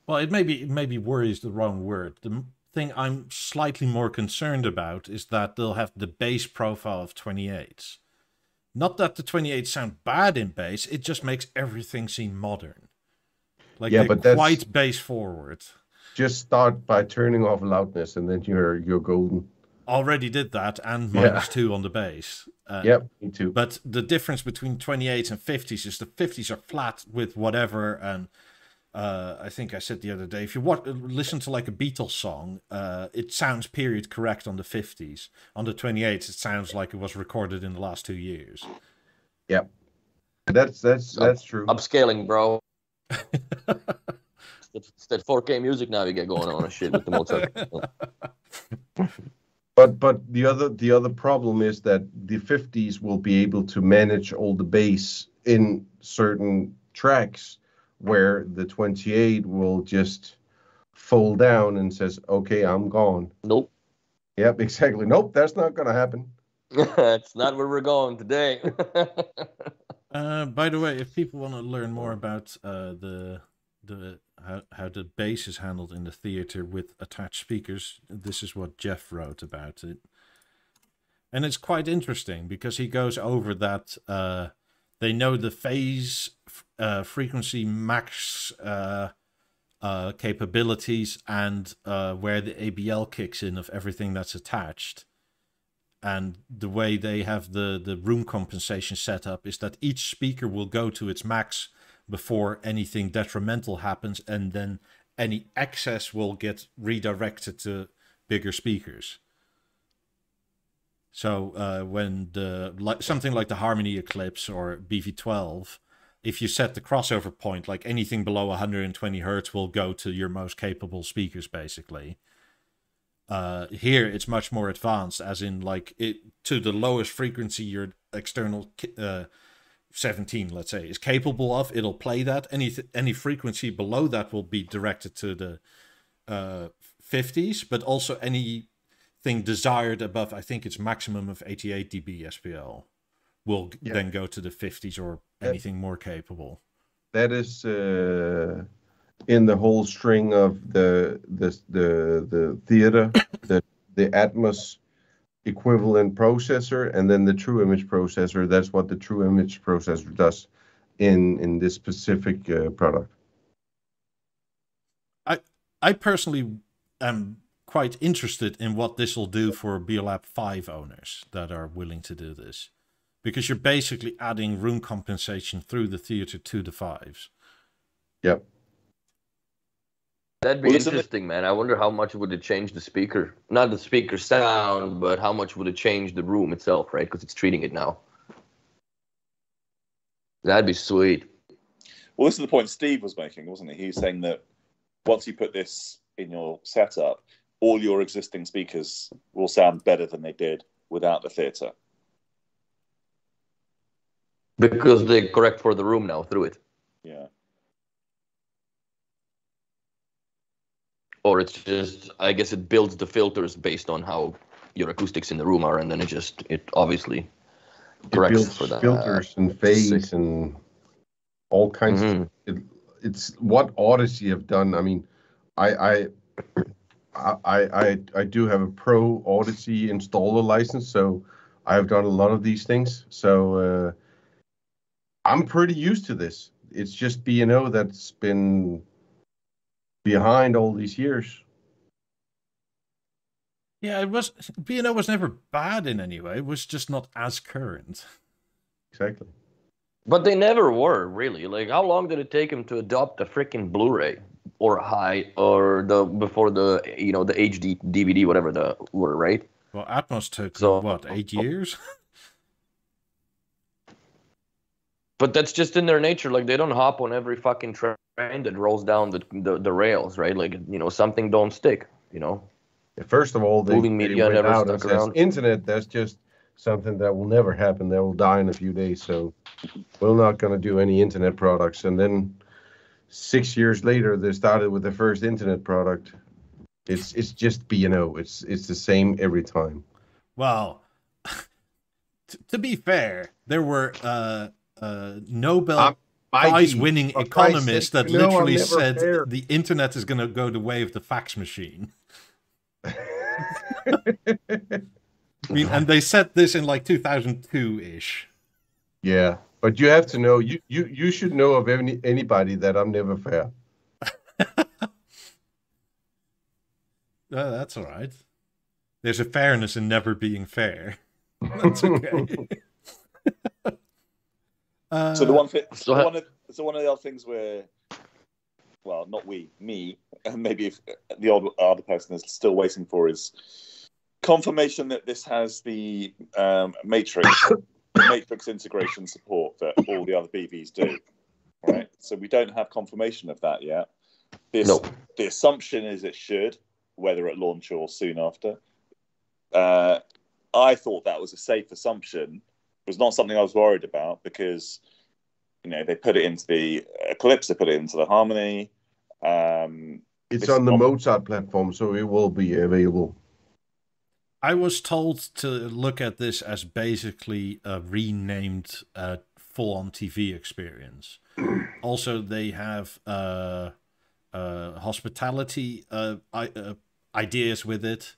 well, it maybe maybe worry is the wrong word. The thing I'm slightly more concerned about is that they'll have the bass profile of 28s. Not that the 28s sound bad in bass, it just makes everything seem modern. Like Yeah, but quite bass forward. Just start by turning off loudness, and then you're you're golden. Already did that and Yeah. minus two on the bass. Uh, Yep, me too. But the difference between 28s and 50s is the 50s are flat with whatever. And uh, I think I said the other day, if you wa- listen to like a Beatles song, uh, it sounds period correct on the 50s. On the 28s, it sounds like it was recorded in the last two years. Yep, that's that's that's true. Upscaling, bro. it's, it's that 4K music now you get going on and shit with the Mozart. But but the other the other problem is that the 50s will be able to manage all the bass in certain tracks, where the 28 will just fold down and says, "Okay, I'm gone." nope. Yep, exactly. Nope, that's not gonna happen. That's not where we're going today. Uh, by the way, if people want to learn more about uh, the the how, how the bass is handled in the theater with attached speakers, this is what Geoff wrote about it, and it's quite interesting because he goes over that uh, they know the phase uh, frequency max uh, uh, capabilities and uh, where the ABL kicks in of everything that's attached. And the way they have the the room compensation set up is that each speaker will go to its max before anything detrimental happens and then any excess will get redirected to bigger speakers so uh, when the like something like the harmony eclipse or bv12 if you set the crossover point like anything below 120 hertz will go to your most capable speakers basically. Uh here it's much more advanced as in like it to the lowest frequency your external uh 17 let's say is capable of it'll play that. Any any frequency below that will be directed to the uh 50s but also any anything desired above, I think it's maximum of 88 dB SPL, will Yeah. then go to the 50s or anything more capable. that is uh, in the whole string of the the the the theater, the the Atmos equivalent processor, and then the True Image processor. That's what the True Image processor does in in this specific uh, product. I I personally am quite interested in what this will do for Beolab 5 owners that are willing to do this. Because you're basically adding room compensation through the theater to the fives. Yep. That'd be Well, interesting, man. I wonder how much would it change the speaker, not the speaker sound, but how much would it change the room itself, right? Because it's treating it now. That'd be sweet. Well, this is the point Steve was making, wasn't he? He was saying that once you put this in your setup, all your existing speakers will sound better than they did without the theatre. Because they correct for the room now through it. Yeah. Or it's just, I guess it builds the filters based on how your acoustics in the room are, and then it just, it obviously It corrects builds for that. filters and phase and all kinds. Mhm. Of, it, it's what Audyssey have done. I mean, I I. I, I I do have a pro Audyssey installer license, so I've done a lot of these things. So uh, I'm pretty used to this. It's just B&O that's been behind all these years. Yeah, it was B&O was never bad in any way. It was just not as current. Exactly. But they never were really. Like, how long did it take them to adopt a freaking Blu-ray or high or the before the you know the HD DVD whatever the were right? Well, Atmos took So- what eight oh. years? But that's just in their nature. Like they don't hop on every fucking train that rolls down the the, the rails, right? Like you know something don't stick. You know. First of all, they, Moving media went never out stuck around. internet. That's just something that will never happen. That will die in a few days. So we're not going to do any internet products. And then six years later, they started with the first internet product. It's it's just B and O. It's it's the same every time. Well, t- to be fair, there were uh, uh, Nobel Um, Prize-winning for economists that you literally never said fair. the internet is going to go the way of the fax machine. I mean, and they said this in like 2002 ish. yeah, but you have to know. You you you should know of any anybody that I'm never fair. Uh, that's all right. There's a fairness in never being fair. That's okay. uh, So the one thing, So so, one of, so one of the other things where, well, not we, me, and maybe if the odd, other person is still waiting for is confirmation that this has the um, matrix matrix integration support that all the other BVs do. Right. So we don't have confirmation of that yet. This, No. The assumption is it should, whether at launch or soon after. Uh, I thought that was a safe assumption. It was not something I was worried about because you know they put it into the Eclipse, they put it into the Harmony. Um, It's It's on the Mozart platform, so it will be available. I was told to look at this as basically a renamed uh, full-on TV experience. also, they have uh, uh, hospitality uh, I- uh, ideas with it,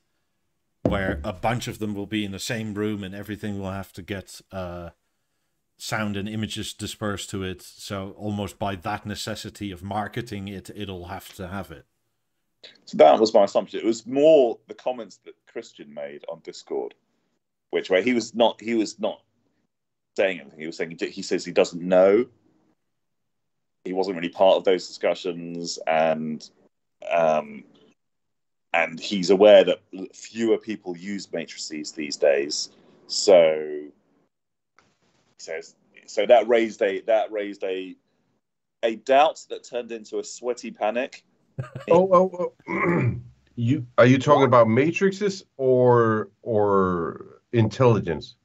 where a bunch of them will be in the same room and everything will have to get uh, sound and images dispersed to it. So, almost by that necessity of marketing it, it'll have to have it. so that was my assumption. It was more the comments that Christian made on Discord, which way he was not he was not saying anything. He was saying he says he doesn't know. He wasn't really part of those discussions, and um, and he's aware that fewer people use matrices these days. So he says so that raised a that raised a a doubt that turned into a sweaty panic. Oh, oh, oh. you are you talking about matrices or or intelligence?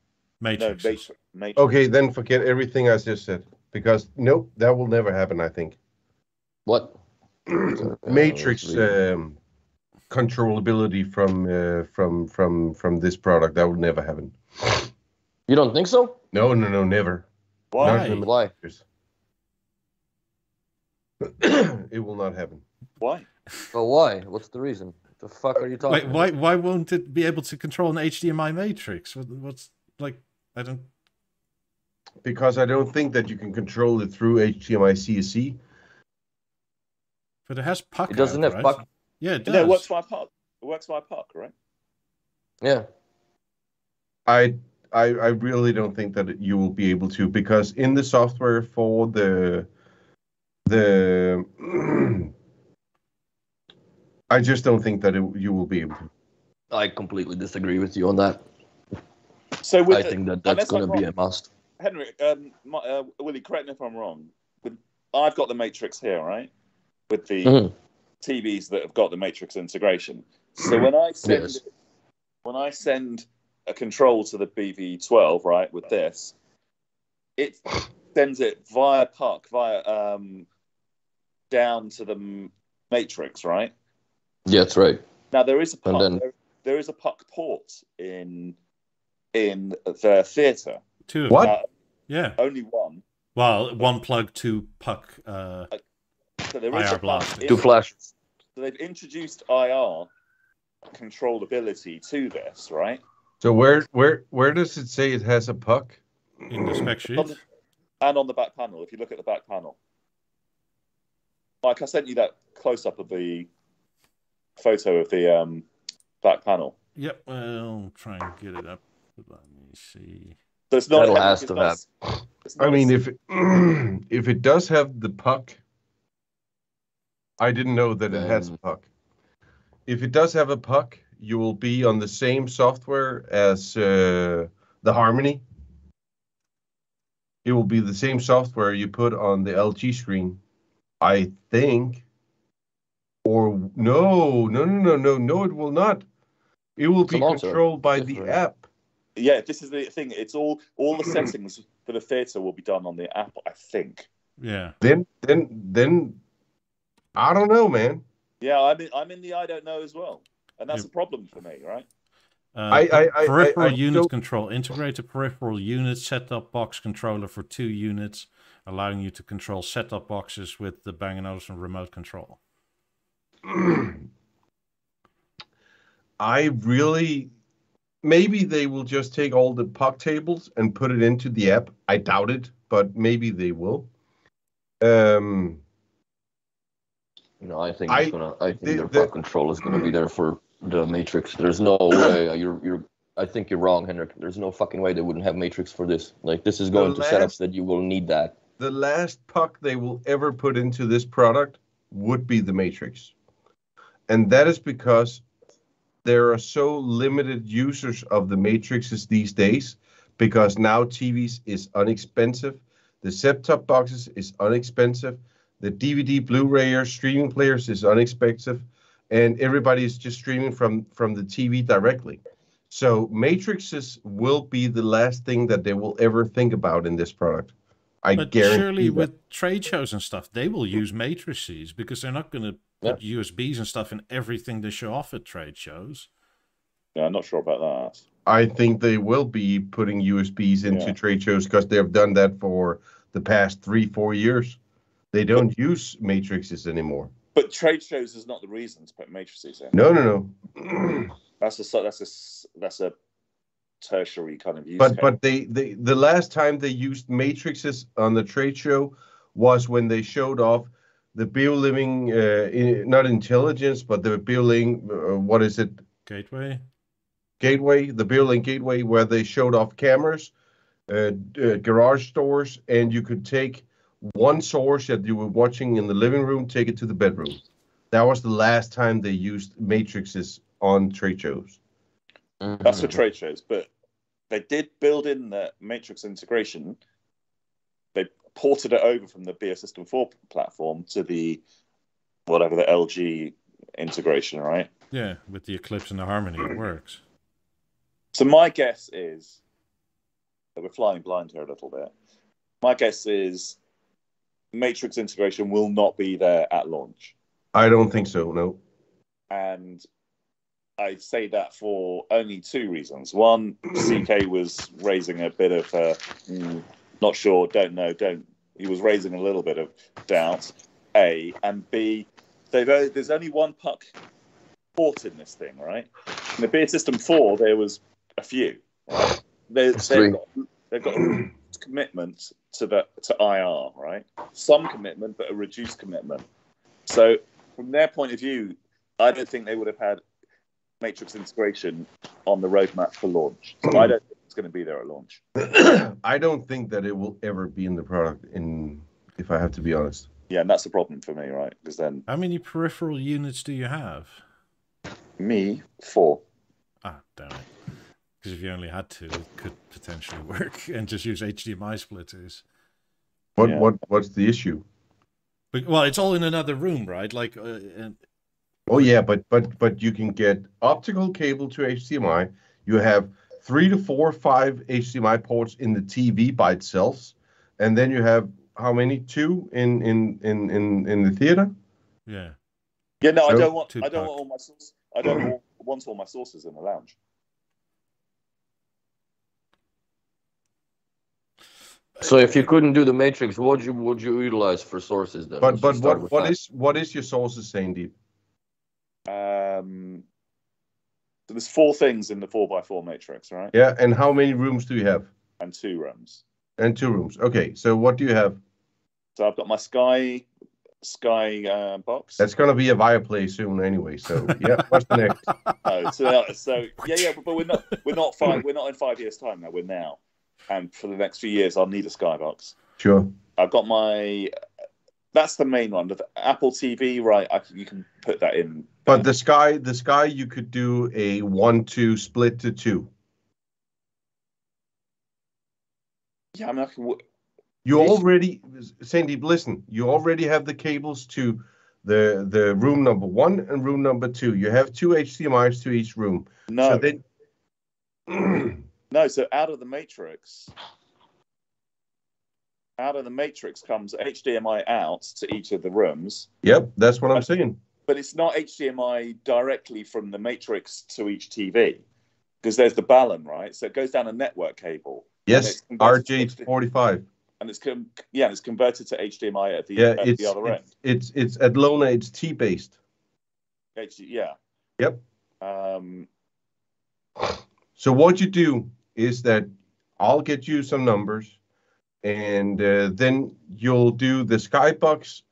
Matrix. No, matri- matrix. Okay, then forget everything I just said because nope, that will never happen. I think What? Matrix. Um, controllability from uh, from from from this product. That would never happen. You don't think so? No, no, no, never. Why? Not in the Why? it will not happen. Why? Well, why? What's the reason? The fuck are you talking? Wait, about? why why won't it be able to control an HDMI matrix? What, what's like? I don't. Because I don't think that you can control it through HDMI CEC. But it has puck. It doesn't out, have right? puck. Yeah, it does. No, it works by puck. It works by puck, right? Yeah. I I I really don't think that you will be able to because in the software for the the I just don't think that it, you will be able to. I completely disagree with you on that. So with I the- think that that's going to be a must. Henry, um, my, uh, Willie, correct me if I'm wrong. With, I've got the Matrix here, right? With the Mhm. TVs that have got the Matrix integration. So when I send Yes. when I send a control to the BV12, right, with this, it sends it via puck, via um, down to the Matrix, right? Yeah, that's right. Now there is a puck. then- there, there is a puck port in in the theatre. Two of What? them. Uh, Yeah. only one. Well, one plug, two puck. Uh, So there is IR a blast. puck Two flashes. So they've introduced IR controllability to this, right? So where where where does it say it has a puck? in the spec sheet. On the- and on the back panel, if you look at the back panel. Mike, I sent you that close up of the photo of the um, back panel. Yep. I'll try and get it up. Let me see. So it's not. That'll Henrik, has it's to not- I mean, if it, if it does have the puck, I didn't know that it has a puck. If it does have a puck, you will be on the same software as uh, the Harmony. It will be the same software you put on the LG screen, I think. Or no, no, no, no, no, no, it will not. It will be Some controlled by the different. app. yeah, this is the thing. It's all all the settings for the theatre will be done on the app, I think. Yeah. Then, then, then, I don't know, man. Yeah, I'm in, I'm in the I don't know as well, and that's Yep. a problem for me, right? Uh, I- I- I- I- peripheral I unit don't- control. Integrate a peripheral unit set-top box controller for two units, allowing you to control set-top boxes with the Bang & Olufsen remote control. I really maybe they will just take all the puck tables and put it into the app. I doubt it, but maybe they will. Um, No, I think I- it's gonna. I think the- their the- puck control is gonna be there for the Matrix. There's no way. You're you're. I think you're wrong, Henrik. There's no fucking way they wouldn't have Matrix for this. Like this is going to last- setups that you will need that. the last puck they will ever put into this product would be the Matrix, and that is because there are so limited users of the Matrixes these days. Because now TVs is inexpensive, the set-top boxes is inexpensive, the DVD Blu-rayers, streaming players is inexpensive, and everybody is just streaming from from the TV directly. So matrices will be the last thing that they will ever think about in this product. I But guarantee surely that. with trade shows and stuff, they will use matrices because they're not going to put USBs and stuff in everything they show off at trade shows. Yeah, I'm not sure about that. I think they will be putting USBs into Yeah. trade shows because they've done that for the past three, four years. They don't use matrices anymore. But trade shows is not the reason to put matrices in. No, no, no. That's a that's a that's a tertiary kind of use. but case. but they, they the last time they used matrices on the trade show was when they showed off the building, uh, in, not intelligence, but the building. uh, what is it, Gateway. gateway, the building gateway, where they showed off cameras, uh, uh, garage doors, and you could take one source that you were watching in the living room, take it to the bedroom. That was the last time they used matrices on trade shows. That's for trade shows, but they did build in the matrix integration. They ported it over from the BeoSystem 4 platform to the whatever the LG integration, right? Yeah, with the Eclipse and the Harmony, it works. So my guess is that we're flying blind here a little bit. My guess is matrix integration will not be there at launch. I don't think so. No. And I say that for only two reasons. One, CK was raising a bit of, a mm, not sure, don't know, don't. He was raising a little bit of doubt. A and B, they've there's only one puck port in this thing, right? In the BeoSystem four, there was a few. Right? They, they've got, they've got a commitment to the to IR, right? Some commitment, but a reduced commitment. So from their point of view, I don't think they would have had matrix integration on the roadmap for launch. So I don't going to be there at launch. I don't think that it will ever be in the product. In if I have to be honest. Yeah, and that's the problem for me, right? Because then How many peripheral units do you have? me four. Ah, damn it. Because if you only had two, it could potentially work and just use HDMI splitters. What Yeah. what what's the issue? But, well, it's all in another room, right? Like, uh, and, Oh yeah, but but but you can get optical cable to HDMI. You have three to four, five HDMI ports in the TV by itself, and then you have how many? Two in in in in, in the theater. yeah. Yeah, no, I don't want. Two I don't puck. want all my sources. I don't want, want all my sources in the lounge. So if you couldn't do the matrix, what you would you utilize for sources then? But Let's but what with what that. is what is your sources saying, Deep? Um, so there's four things in the four by four matrix, right? Yeah, and how many rooms do you have? And two rooms. And two rooms. Okay, so what do you have? So I've got my Sky Sky uh, box. That's gonna be a Viaplay soon anyway. So yeah, what's the next? No, so, so yeah, yeah, but, but we're not we're not five we're not in five years time now. We're now, and for the next few years, I'll need a Skybox. Sure. I've got my. That's the main one. The Apple TV, right? I, you can put that in. But the sky, the sky, you could do a one-two split to two. Yeah, I mean, I can. You already, Sandeep, listen. You already have the cables to the the room number one and room number two. You have two HDMI's to each room. No, So then, no. So out of the matrix, out of the matrix comes HDMI out to each of the rooms, yep, that's what I'm seeing. but it's not HDMI directly from the matrix to each TV because there's the balun, right? So it goes down a network cable. Yes, it's converted to RJ45. and it's com- yeah, it's converted to HDMI at the Yeah, at it's the other end. it's, it's it's Atlona. It's T based. Yeah. Yep. Um, So what you do is that I'll get you some numbers, and uh, then you'll do the Skybox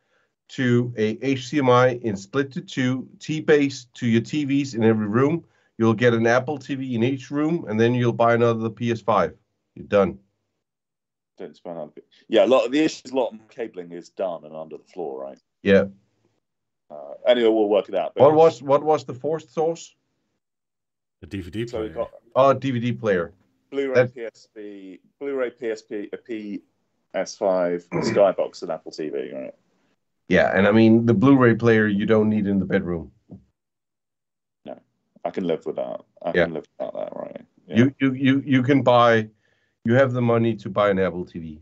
to a HDMI in split to two, T-base to your TVs in every room. You'll get an Apple TV in each room, and then you'll buy another PS5. You're done. don't spend on yeah. A lot of the issues, a lot of cabling is done and under the floor, right? Yeah. Uh, anyway, we'll work it out. What was what was the fourth source? The DVD player. we've got Oh, DVD player. Blu-ray, That- PSP, Blu-ray, PSP, a PS5, Skybox, and Apple TV, right? Yeah, and I mean the Blu-ray player you don't need in the bedroom. No, I can live with that. I Yeah. can live without that, right? Yeah. You you you you can buy. You have the money to buy an Apple TV.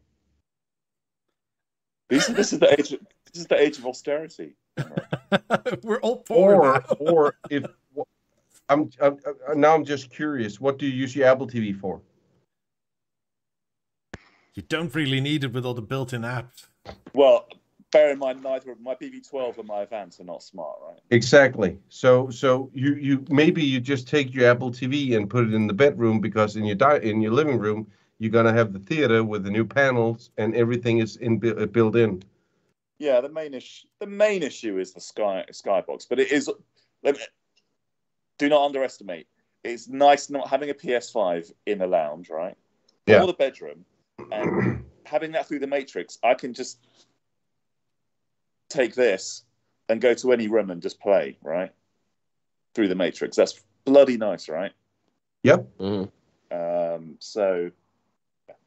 This, this is the age. Of, this is the age of austerity. We're all poor. or now. or if I'm, I'm I'm- now I'm just curious what do you use your apple tv for You don't really need it with all the built-in apps. Well, bear in mind, neither my BV12 and my Avant are not smart, right? exactly so so you you maybe you just take your apple tv and put it in the bedroom because in your di- in your living room you're going to have the theater with the new panels and everything is in bu- uh, built in Yeah, the main issue. The main issue is the sky skybox, but it is. Let me, do not underestimate. It's nice not having a PS5 in a lounge, right? Yeah. Or the bedroom, and having that through the matrix. I can just take this and go to any room and just play, right? Through the matrix. That's bloody nice, right? yep Mhm. Um, so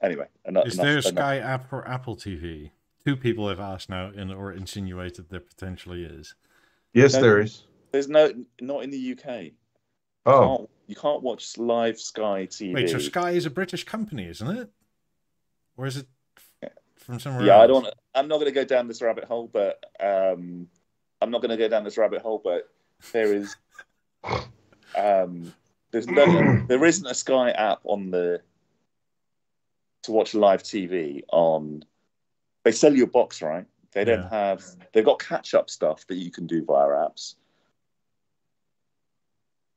anyway, enough. Is enough- there a enough. Sky app for Apple TV? Two people have asked now and or insinuated there potentially is. yes No. there is There's no, not in the UK. Oh Can't- you can't watch live Sky TV. Wait, so Sky is a British company, isn't it? Or is it from somewhere yeah, else? I don't. I'm not going to go down this rabbit hole, but um, I'm not going to go down this rabbit hole. But there is, um, there's no, there isn't a Sky app on the to watch live TV on. They sell you a box, right? They don't Yeah. have. They've got catch up stuff that you can do via apps.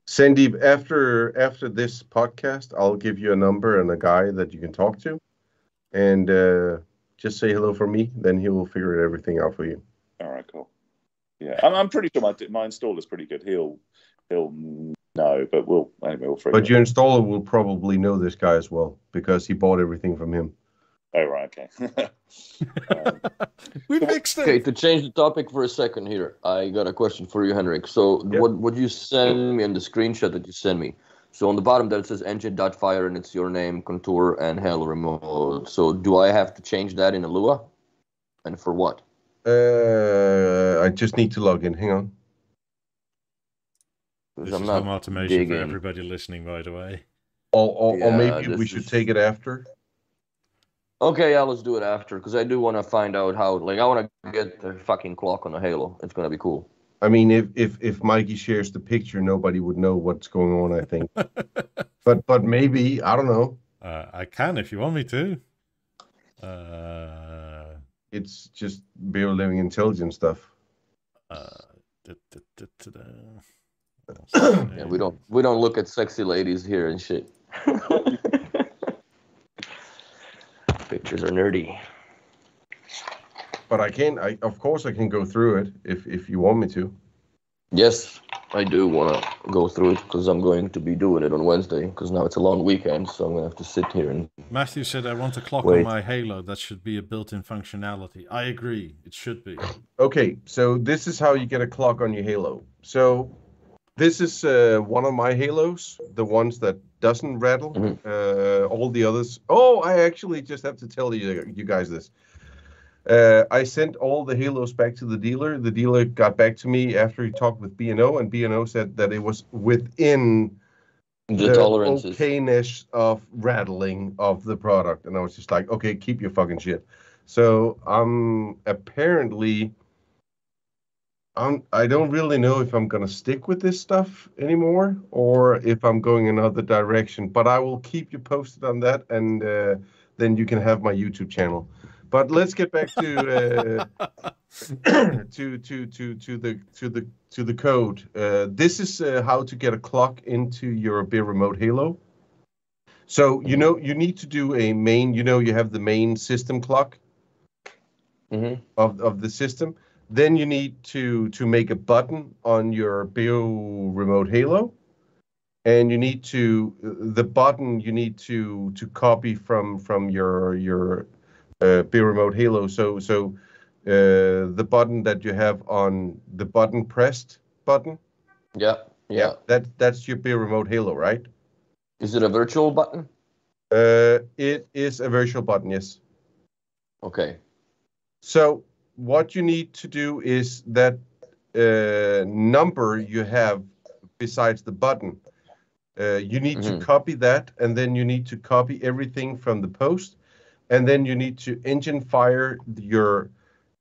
Sandeep, after after this podcast, I'll give you a number and a guy that you can talk to, and uh, just say hello for me. Then he will figure everything out for you. All right, cool. Yeah, I'm, I'm pretty sure my my installer's pretty good. He'll he'll know, but we'll anyway we'll figure. But your installer will probably know this guy as well because he bought everything from him. Oh right, okay. um, We fixed Okay, to change the topic for a second here, I got a question for you, Henrik. So, Yep. what what you send me in the screenshot that you sent me? So on the bottom there it says engine.fire and it's your name, contour, and hell remote. So do I have to change that in a Lua? And for what? Uh, I just need to log in. Hang on. Because This I'm is not home automation for everybody listening, by the way. Or, or, or maybe we should is- take it after. Okay, yeah, let's do it after because I do want to find out how. Like, I want to get the fucking clock on the Halo. It's gonna be cool. I mean, if if if Mikey shares the picture, nobody would know what's going on. I think. but but maybe I don't know. Uh, I can if you want me to. Uh, It's just BeoLiving Intelligence stuff. uh, da, da, da, da, da. Yeah, we don't we don't look at sexy ladies here and shit. Pictures are nerdy. But I can. I of course I can go through it if if you want me to. Yes, I do want to go through it because I'm going to be doing it on Wednesday because now it's a long weekend, so I'm gonna have to sit here and Matthew said, I want a clock on my Halo. That should be a built in functionality. I agree. It should be. Okay, so this is how you get a clock on your Halo. So this is uh, one of my Halos, the ones that doesn't rattle. Mhm. Uh, all the others. Oh, I actually just have to tell you you guys this. Uh, I sent all the Halos back to the dealer. The dealer got back to me after he talked with B&O, and B&O said that it was within the, tolerances. okayness of rattling of the product. And I was just like, okay, keep your fucking shit. So um apparently I'm I don't really know if I'm gonna stick with this stuff anymore or if I'm going another direction. But I will keep you posted on that and uh, then you can have my YouTube channel. But let's get back to uh, to to to to the to the to the code. Uh, this is uh, how to get a clock into your Beoremote Halo. So you know you need to do a main. You know you have the main system clock hmm of of the system. Then you need to to make a button on your Beoremote Halo, and you need to the button you need to to copy from from your your uh, Beoremote Halo. So so uh, the button that you have on the button pressed button. Yeah, yeah, That that's your Beoremote Halo, right? Is it a virtual button? Uh, it is a virtual button, yes. Okay. So what you need to do is that uh, number you have besides the button. Uh, you need Mhm. to copy that, and then you need to copy everything from the post, and then you need to engine fire your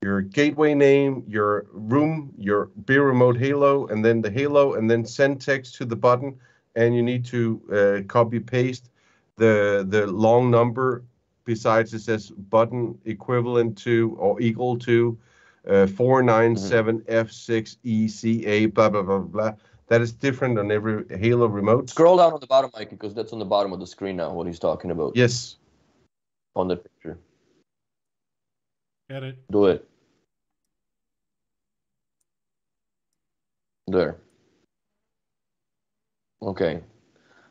your gateway name, your room, your Beoremote halo, and then the halo, and then send text to the button, and you need to uh, copy paste the the long number besides it says button equivalent to or equal to uh, 497F6ECA, blah, blah, blah, blah. That is different on every Halo remote. Scroll down on the bottom, Mike, because that's on the bottom of the screen now. What he's talking about Yes. on the picture. Get it? Do it. There. Okay.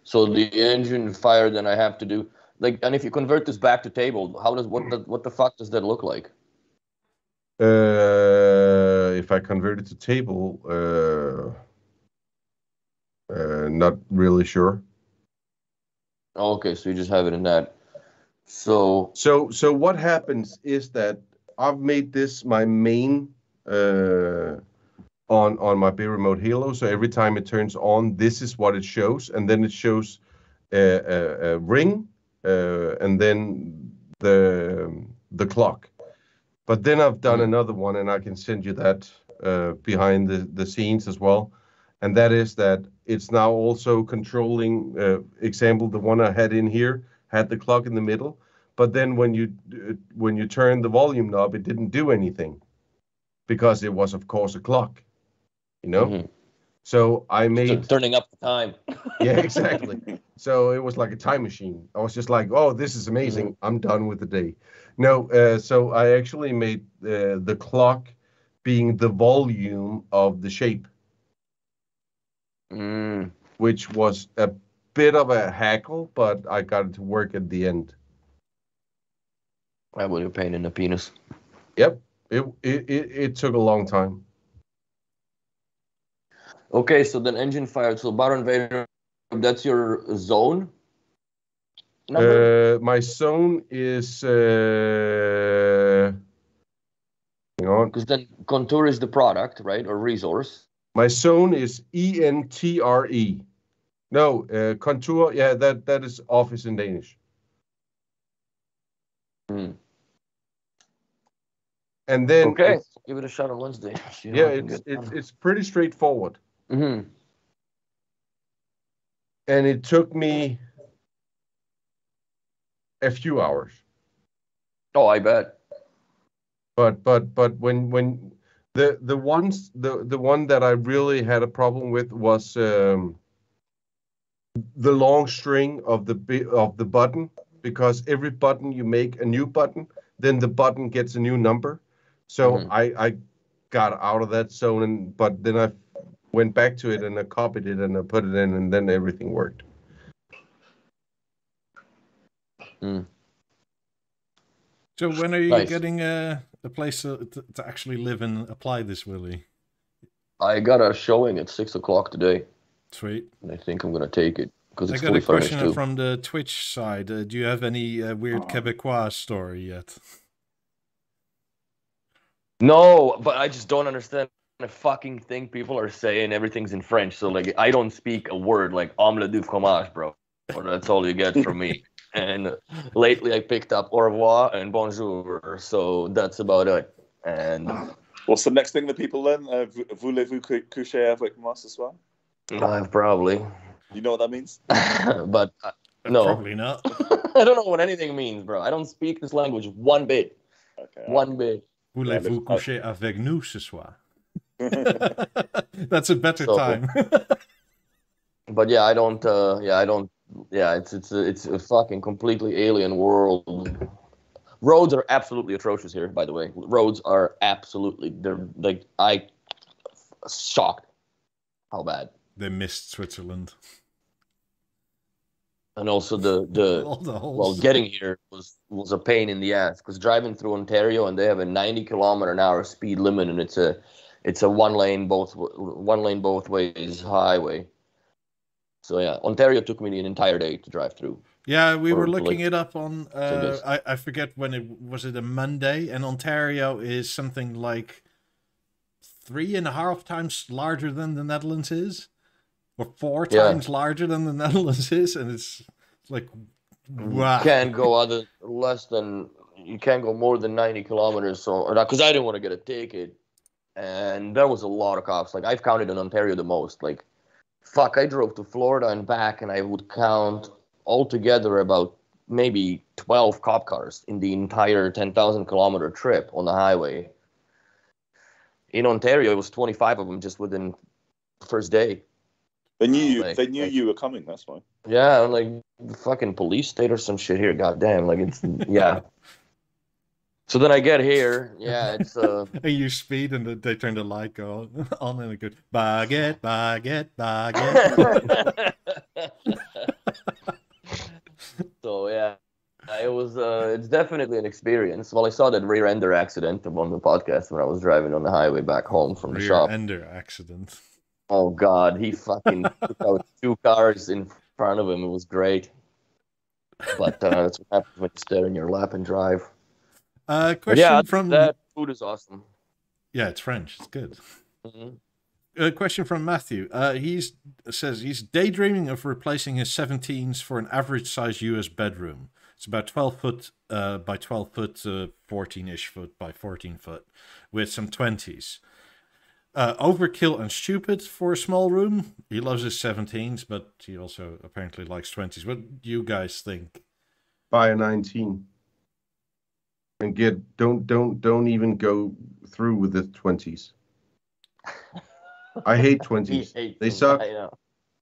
So the engine fire, then I have to do like, and if you convert this back to table, how does what the what the fuck does that look like? Uh, if I convert it to table, uh, uh, not really sure. Okay, so you just have it in that. So So, so what happens is that I've made this my main uh, on on my Beoremote Halo. So every time it turns on, this is what it shows, and then it shows a, a, a ring, and then the the clock. But then I've done Mhm. another one, and I can send you that uh, behind the, the scenes as well. and that is that it's now also controlling. Uh, example, the one I had in here had the clock in the middle, but then when you uh, when you turn the volume knob, it didn't do anything because it was, of course, a clock. You know. Mhm. So I So made turning up the time. yeah exactly. So it was like a time machine. I was just like, oh, this is amazing. I'm done with the day. No, uh, so I actually made uh, the clock being the volume of the shape, Mm. which was a bit of a hackle, but I got it to work at the end. That would be a pain in the penis. Yep, it it it, it took a long time. Okay, so then engine fired. So Baron Vejrup, that's your zone. Uh, my zone is. Uh, hang on. Because then contour is the product, right, or resource. My zone is E N T R E. No, uh, contour. Yeah, that that is office in Danish. Hmm. And then Okay, give it a shot on Wednesday. Yeah, it's it's it's pretty straightforward, Mhm. and it took me a few hours. Oh, I bet. But but but when when the the ones the the one that I really had a problem with was um, the long string of the of the button because every button you make a new button, then the button gets a new number. So Mhm. I I got out of that zone, and but then I went back to it and I copied it and I put it in, and then everything worked. So when are you Nice. getting a, a place to, to, to actually live and apply this, Willie? I got a showing at six o'clock today, Sweet. and I think I'm gonna take it because it's I it's got fully a question furnished from the Twitch side. Uh, do you have any uh, weird Quebecois story yet? No, but I just don't understand the fucking thing people are saying. Everything's in French, so like I don't speak a word like omelette du fromage, bro. Or that's all you get from me. and lately I picked up au revoir and bonjour, so that's about it. And What's the next thing that people learn? Uh, voulez-vous cou- coucher avec moi ce soir? uh, probably, You know what that means? but uh, Uh, No. Probably not. I don't know what anything means, bro. I don't speak this language one bit, Okay. one bit. Voulez-vous coucher avec nous ce soir? That's a better So- time. But yeah, I don't. Uh, yeah, I don't. Yeah, it's it's a, it's a fucking completely alien world. Roads are absolutely atrocious here. By the way, roads are absolutely. They're like I shocked how bad. they missed Switzerland. And also the the the well getting here was was a pain in the ass because driving through Ontario and they have a 90 kilometer an hour speed limit and it's a it's a one lane both one lane both ways highway. So yeah, Ontario took me an entire day to drive through. Yeah, we Or, were looking like, it up on. Uh. I I forget when it was. It a Monday, and Ontario is something like three and a half times larger than the Netherlands is, or four Yeah. times larger than the Netherlands is, and it's like wow. You can't go other less than you can't go more than 90 kilometers. So because I didn't want to get a ticket, and there was a lot of cops. Like I've counted in Ontario the most. Like fuck, I drove to Florida and back, and I would count altogether about maybe 12 cop cars in the entire 10,000 kilometer trip on the highway. In Ontario, it was 25 of them just within the first day. They knew you. Like- They knew like- you were coming. That's why. Yeah, I'm like fucking police state or some shit here. Goddamn, like it's yeah. So then I get here, yeah, it's uh, you speed, and they turn the light go on, and it goes baguette, baguette, baguette. so yeah, it was uh, it's definitely an experience. Well, I saw that rear ender accident on the podcast when I was driving on the highway back home from the shop. Rear shop. ender accident. Oh god, he fucking took out two cars in front of him. It was great. But uh, that's what happens when you stare in your lap and drive. Uh, question yeah, from that food is awesome. yeah, it's French. It's good. Mhm. A question from Matthew. Uh, he's says he's daydreaming of replacing his 17s for an average size US bedroom. It's about 12 foot uh, by 12 foot, uh, 14 ish foot by 14 foot, with some 20s. Uh, overkill and stupid for a small room. He loves his 17s, but he also apparently likes 20s. What do you guys think? Buy a 19. And get don't don't don't even go through with the 20s. I hate 20s. They them, suck. I know.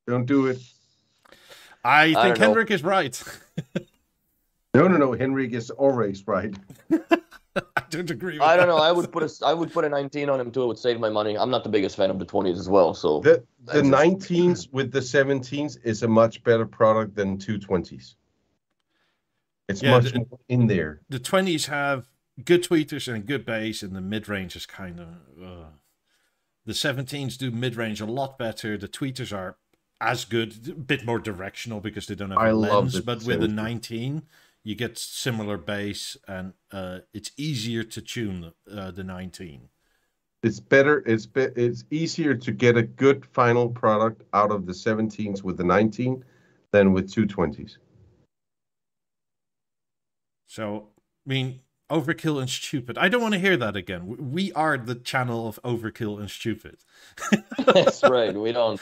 Don't do it. I think don't know. Henrik is right. No, no, no. Henrik is always right. I don't agree with I don't know. I would put a I would put a 19 on him too. It would save my money. I'm not the biggest fan of the 20s as well. So The the That's just- 19s with the 17s is a much better product than two 20s. It's Yeah, much the- more in there. the 20s have good tweeters and good bass, and the mid range is kind of. Uh, the 17s do mid range a lot better. The tweeters are as good, a bit more directional because they don't have a I love lens. But with the 19, you get similar bass, and uh, it's easier to tune uh, the 19. It's better. It's be, it's easier to get a good final product out of the 17s with the 19 than with two 20s. So, I mean, overkill and stupid. I don't want to hear that again. We are the channel of overkill and stupid. that's right. We don't.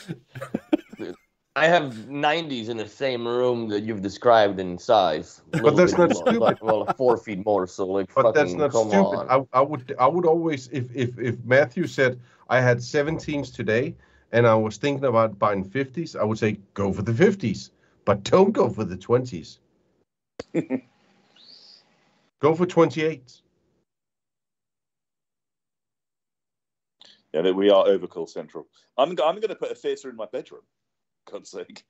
I have 90s in the same room that you've described in size. But that's not more, stupid. Like, well, four feet more. So like, But fucking that's not come stupid. on. I, I would I would always if if if Matthew said I had 17s today and I was thinking about buying 50s, I would say go for the 50s, but don't go for the 20s. go for 28. Yeah, we are overkill central. I'm I'm going to put a theatre in my bedroom. God's sake.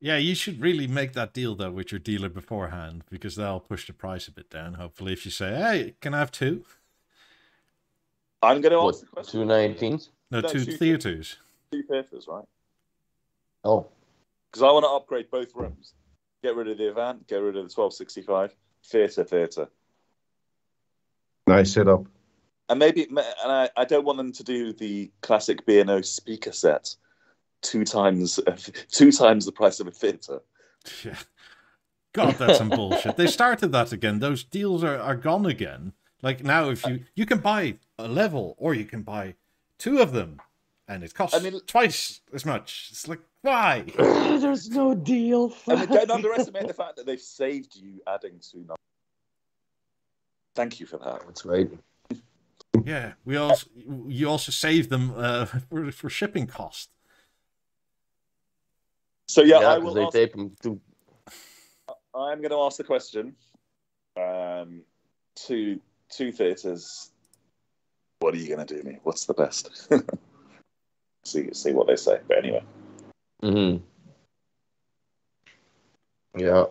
Yeah, you should really make that deal though with your dealer beforehand because they'll push the price a bit down. Hopefully, if you say, "Hey, can I have two? I'm going to What, ask the question. two 19s? No, No, two two- theaters." Two theatres, right? Oh, Because I want to upgrade both rooms. Get rid of the event. Get rid of the 1265. Theatre, theatre. Nice setup. And maybe, and I, I don't want them to do the classic B&O speaker set two times, two times the price of a theatre. Yeah. God, that's some bullshit. They started that again. Those deals are, are gone again. Like now, if you you can buy a level or you can buy two of them, and it costs I mean- twice as much. It's like why? there's no deal. I mean, don't underestimate the fact that they've saved you adding two numbers. Thank you for that. That's great. Yeah, we also you also save them uh, for for shipping cost. So yeah, Yeah, I 'cause will. they Ask, tape them to. I'm going to ask the question. Um, two two theatres. What are you going to do me? What's the best? see see what they say. But anyway, hmm Yeah.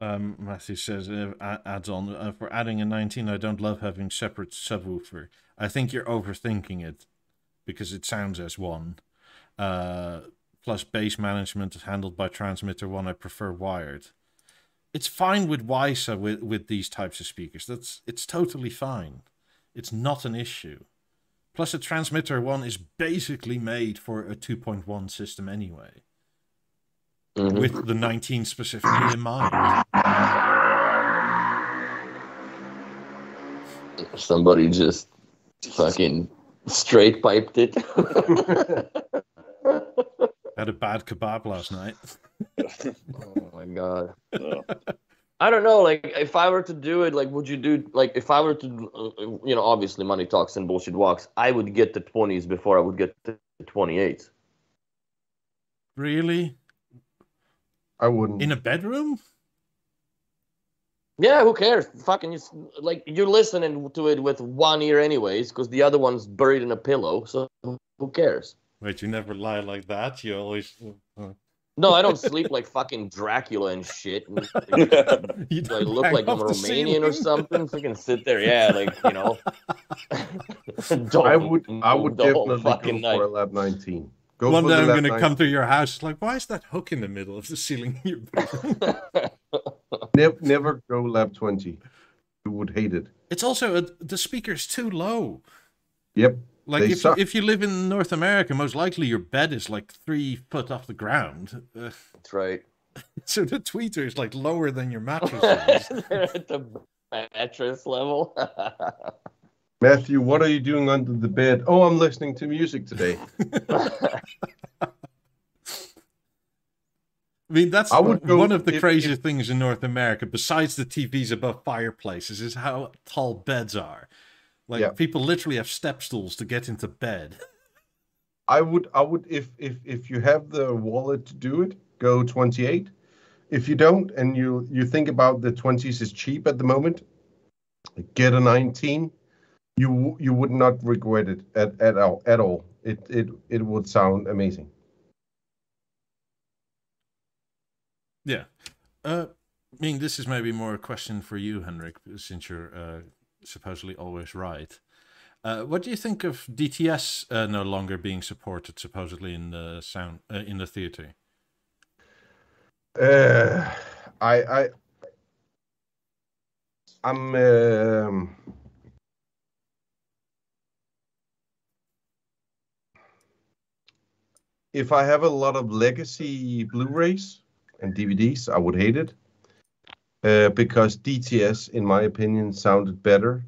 Um, Matthew says, uh, adds on, uh, for adding a 19, I don't love having separate subwoofer. I think you're overthinking it because it sounds as one. Uh, plus, bass management is handled by transmitter one. I prefer wired. It's fine with WiSA with, with these types of speakers. That's It's totally fine. It's not an issue. Plus, a transmitter one is basically made for a 2.1 system anyway, Mhm. with the 19 specifically in mind. Somebody just fucking straight piped it. Had a bad kebab last night. oh my god. I don't know. Like, if I were to do it, like, would you do like if I were to, uh, you know, obviously money talks and bullshit walks. I would get the twenties before I would get the twenty eights. Really? I wouldn't. In a bedroom? Yeah, who cares? Fucking, just, like you're listening to it with one ear anyways, because the other one's buried in a pillow. So who cares? Wait, you never lie like that. You always. Uh, No, I don't sleep like fucking Dracula and shit. And, you Do I look like I'm Romanian or ceiling. something? Fucking sit there, yeah, like you know. I would I would the whole definitely fucking go for a night. lab 19. Go One day I'm gonna 19. come to your house. Like, why is that hook in the middle of the ceiling? in? Never, never go lab 20. You would hate it. it's also a, the speaker's too low. Yep. Like They if you, suck. if you live in North America, most likely your bed is like three foot off the ground. Uh, That's right. so the tweeter is like lower than your mattress. They're at the Mattress level. Matthew, what are you doing under the bed? Oh, I'm listening to music today. I mean, that's I would one of the if- craziest things in North America, besides the TVs above fireplaces, is how tall beds are. Like Yeah. people literally have step stools to get into bed. I would, I would, if if if you have the wallet to do it, go 28. If you don't, and you you think about the 20s is cheap at the moment, get a 19. You you would not regret it at at all. At all. It it it would sound amazing. Yeah. Uh, I mean, this is maybe more a question for you, Henrik, since you're uh, supposedly always right. Uh, what do you think of DTS uh, no longer being supported, supposedly in the sound uh, in the theater? Uh, I I I'm um, if I have a lot of legacy Blu-rays and DVDs, I would hate it uh, because DTS, in my opinion, sounded better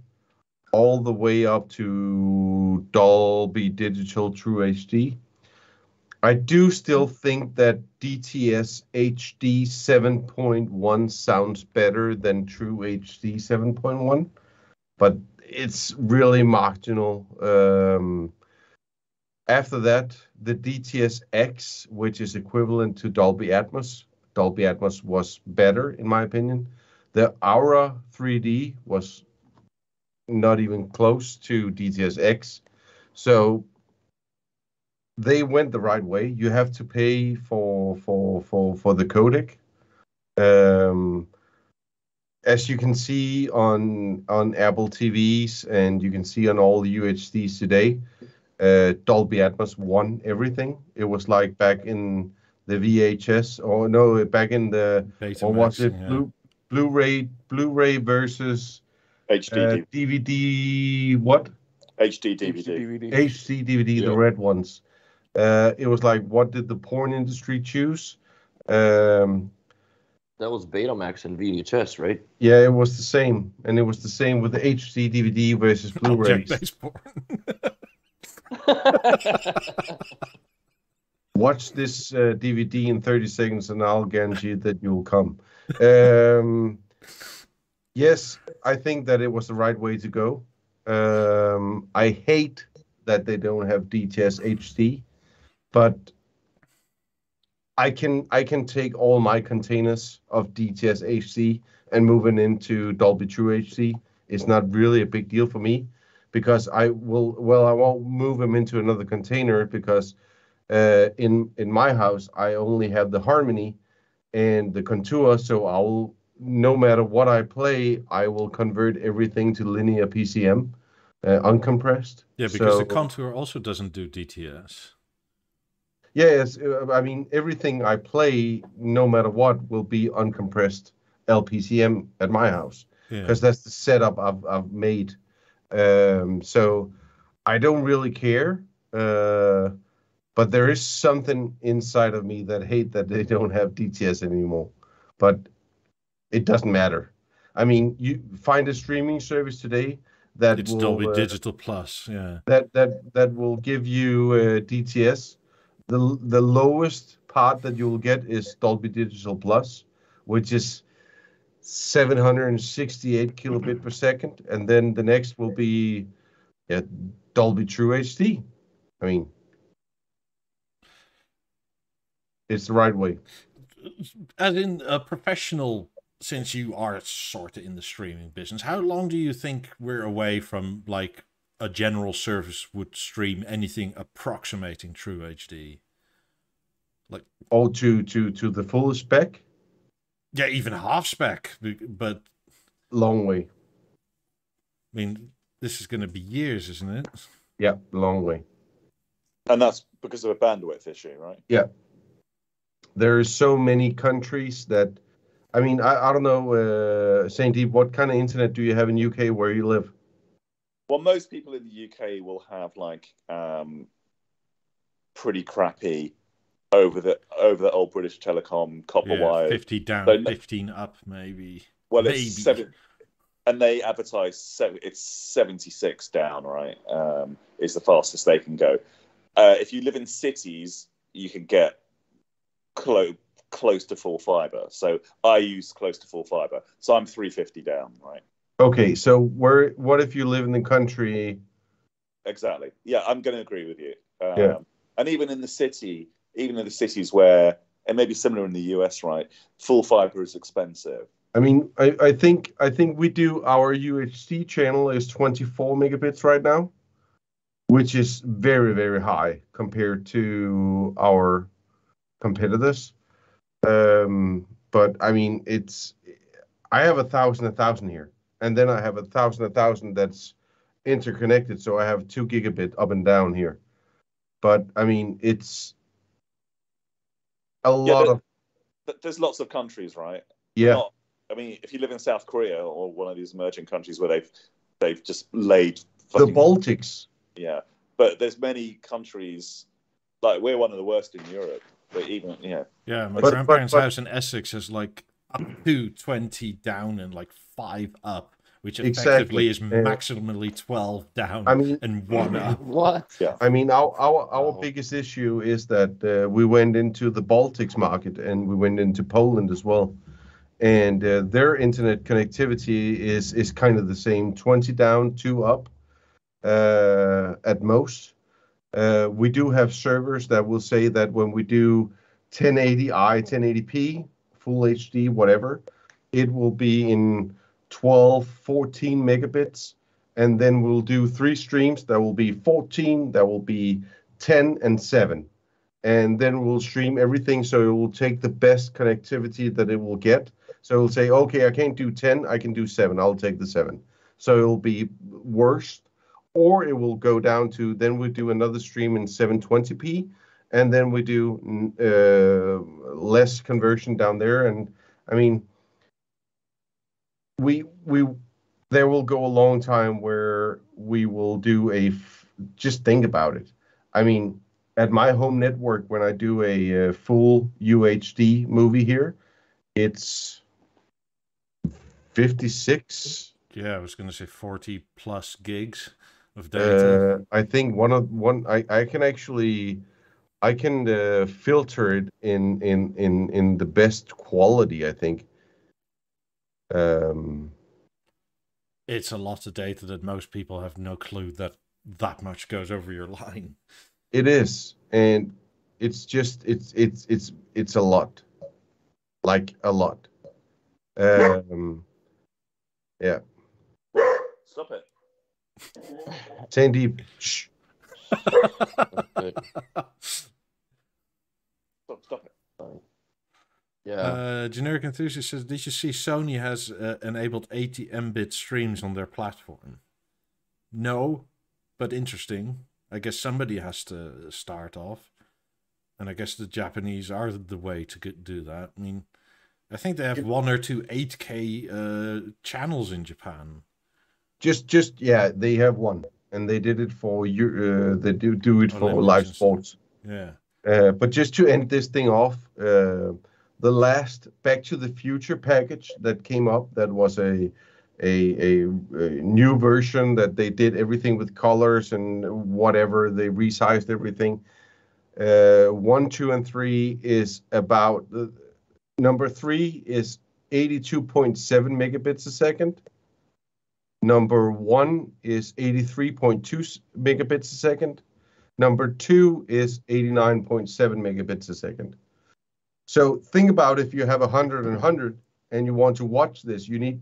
all the way up to Dolby Digital True HD. I do still think that DTS HD 7.1 sounds better than True HD 7.1, but it's really marginal. Um, after that, the DTS X, which is equivalent to Dolby Atmos, Dolby Atmos was better in my opinion. The Aura 3D was not even close to DTS X. So they went the right way. You have to pay for for for for the codec. Um, as you can see on on Apple TVs and you can see on all the UHDs today, uh, Dolby Atmos won everything. It was like back in the VHS or no, back in the or was it Betamax, yeah. Blu Blu-ray Blu-ray versus HD, uh, DVD, DVD what? HD DVD. DVD. HD DVD, the red ones. Uh, it was like, what did the porn industry choose? Um, that was Betamax and VHS, right? yeah, it was the same, and it was the same with the HD DVD versus Blu-ray. Object-based porn. Watch this uh, DVD in 30 seconds, and I'll guarantee that you'll come. Um, yes, I think that it was the right way to go. Um, I hate that they don't have DTS HD, but I can I can take all my containers of DTS HD and moving into Dolby True HD. It's not really a big deal for me because I will well I won't move them into another container because uh, in in my house I only have the Harmony and the Contour, so I'll no matter what I play, I will convert everything to linear PCM, uh, uncompressed. Yeah, because So- the Contour also doesn't do DTS. Yes, uh, I mean everything I play, no matter what, will be uncompressed LPCM at my house Yeah. because that's the setup I've I've made. Um, so I don't really care, uh, but there is something inside of me that hate that they don't have DTS anymore. But it doesn't matter. I mean, you find a streaming service today that It's will Dolby uh, Digital Plus. Yeah. that that that will give you uh, DTS. The the lowest part that you will get is Dolby Digital Plus, which is 768 kilobit per second, and then the next will be yeah, Dolby True HD. I mean, it's the right way. As in a professional, since you are sort of in the streaming business, how long do you think we're away from like a general service would stream anything approximating True HD? Like all to to to the full spec, Yeah, even half spec. But long way. I mean, this is going to be years, isn't it? Yeah, long way. And that's because of a bandwidth issue, right? there are so many countries that i mean i, I don't know uh Sandeep, what kind of internet do you have in uk where you live Well, most people in the UK will have like um, pretty crappy over the over the old British Telecom copper Yeah, wire. 50 down, So 15 up, maybe. Well, it's maybe. seven, and they advertise so it's 76 down, right? Um, is the fastest they can go. Uh, if you live in cities, you can get close close to full fiber. So I use close to full fiber. So I'm 350 down, right? Okay, so where? What if you live in the country? Exactly. Yeah, I'm going to agree with you. Um, Yeah. And even in the city, even in the cities where, and maybe similar in the US, right? Full fiber is expensive. I mean, I, I think I think we do our UHD channel is 24 megabits right now, which is very very high compared to our competitors. Um, but I mean, it's I have a thousand a thousand here, and then I have a thousand a thousand that's interconnected, so I have two gigabit up and down here. But I mean, it's a lot but- of Th- There's lots of countries, right? yeah. Not, I mean, if you live in South Korea or one of these emerging countries where they've they've just laid the Baltics. Yeah, but there's many countries like we're one of the worst in Europe. But even you know, Yeah, my But- grandparents' but- house in Essex is like up to 20 down and like 5 up, which Exactly, effectively is yeah. maximally 12 down I mean, and 1 up. What? Yeah. I mean, our our, our Wow. biggest issue is that uh, we went into the Baltics market and we went into Poland as well, and uh, their internet connectivity is is kind of the same: twenty down, two up, uh, at most. Uh, we do have servers that will say that when we do 1080i, 1080p, full HD, whatever, it will be in 12, 14 megabits and then we'll do three streams. That will be 14, that will be 10 and 7. And then we'll stream everything so it will take the best connectivity that it will get. So it'll say, okay, I can't do 10, I can do 7. I'll take the 7. So it'll be worst, or it will go down to then we do another stream in 720p, and then we do uh, less conversion down there. And I mean, we we there will go a long time where we will do a f- just think about it. I mean at my home network when i do a, uh full uhd movie here it's 56 Yeah, I was going to say 40 plus gigs of data. uh, i think one of one i i can actually i can uh, filter it in in in in the best quality i think um it's a lot of data that most people have no clue that that much goes over your line. It is, and it's just it's it's it's it's a lot, like a lot. Um, yeah, stop it. Sandy. Shh. Stop, stop it. Yeah. Uh, Generic Enthusiast says, Did you see Sony has uh, enabled 80 Mbit streams on their platform? No, but interesting. I guess somebody has to start off. And I guess the Japanese are the way to get, do that. I mean, I think they have one or two 8K uh, channels in Japan. Just just yeah, they have one, and they did it for you. Uh, they do do it for live sports. Yeah. Uh, but just to end this thing off, uh, the last Back to the Future package that came up, that was a, a, a, a new version that they did everything with colors and whatever. They resized everything. Uh, one, two, and three is about the number three is 82.7 megabits a second. Number one is 83.2 megabits a second. Number two is 89.7 megabits a second. So think about if you have 100 and 100 and you want to watch this, you need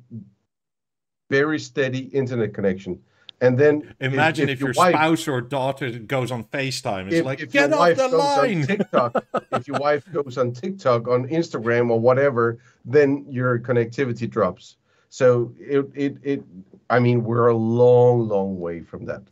very steady internet connection. And then Imagine if, your, wife, spouse or daughter goes on FaceTime. It's if, like, if get your off wife the goes line. on TikTok, if your wife goes on TikTok, on Instagram or whatever, then your connectivity drops. So it, it, it I mean, we're a long, long way from that.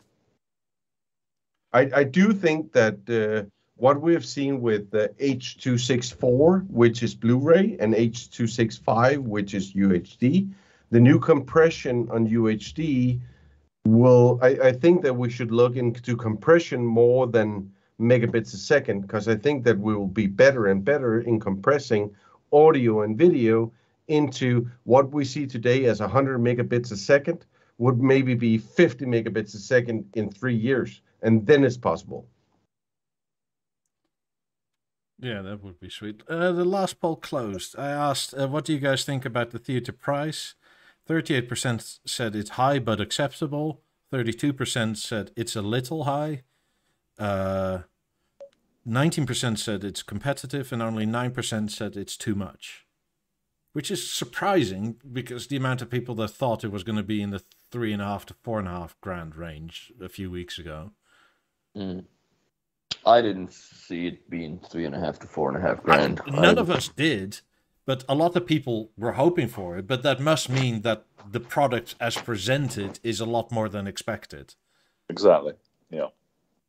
I, I do think that uh, what we have seen with the H264, which is Blu-ray, and H265, which is UHD, the new compression on UHD will. I, I think that we should look into compression more than megabits a second, because I think that we will be better and better in compressing audio and video into what we see today as 100 megabits a second would maybe be 50 megabits a second in three years, and then it's possible. Yeah, that would be sweet. Uh, the last poll closed. I asked, uh, what do you guys think about the theater price? 38% said it's high but acceptable. 32% said it's a little high. Uh, 19% said it's competitive, and only 9% said it's too much. Which is surprising because the amount of people that thought it was going to be in the three and a half to four and a half grand range a few weeks ago. Mm. I didn't see it being three and a half to four and a half grand. I, none I, of us did, but a lot of people were hoping for it. But that must mean that the product as presented is a lot more than expected. Exactly. Yeah.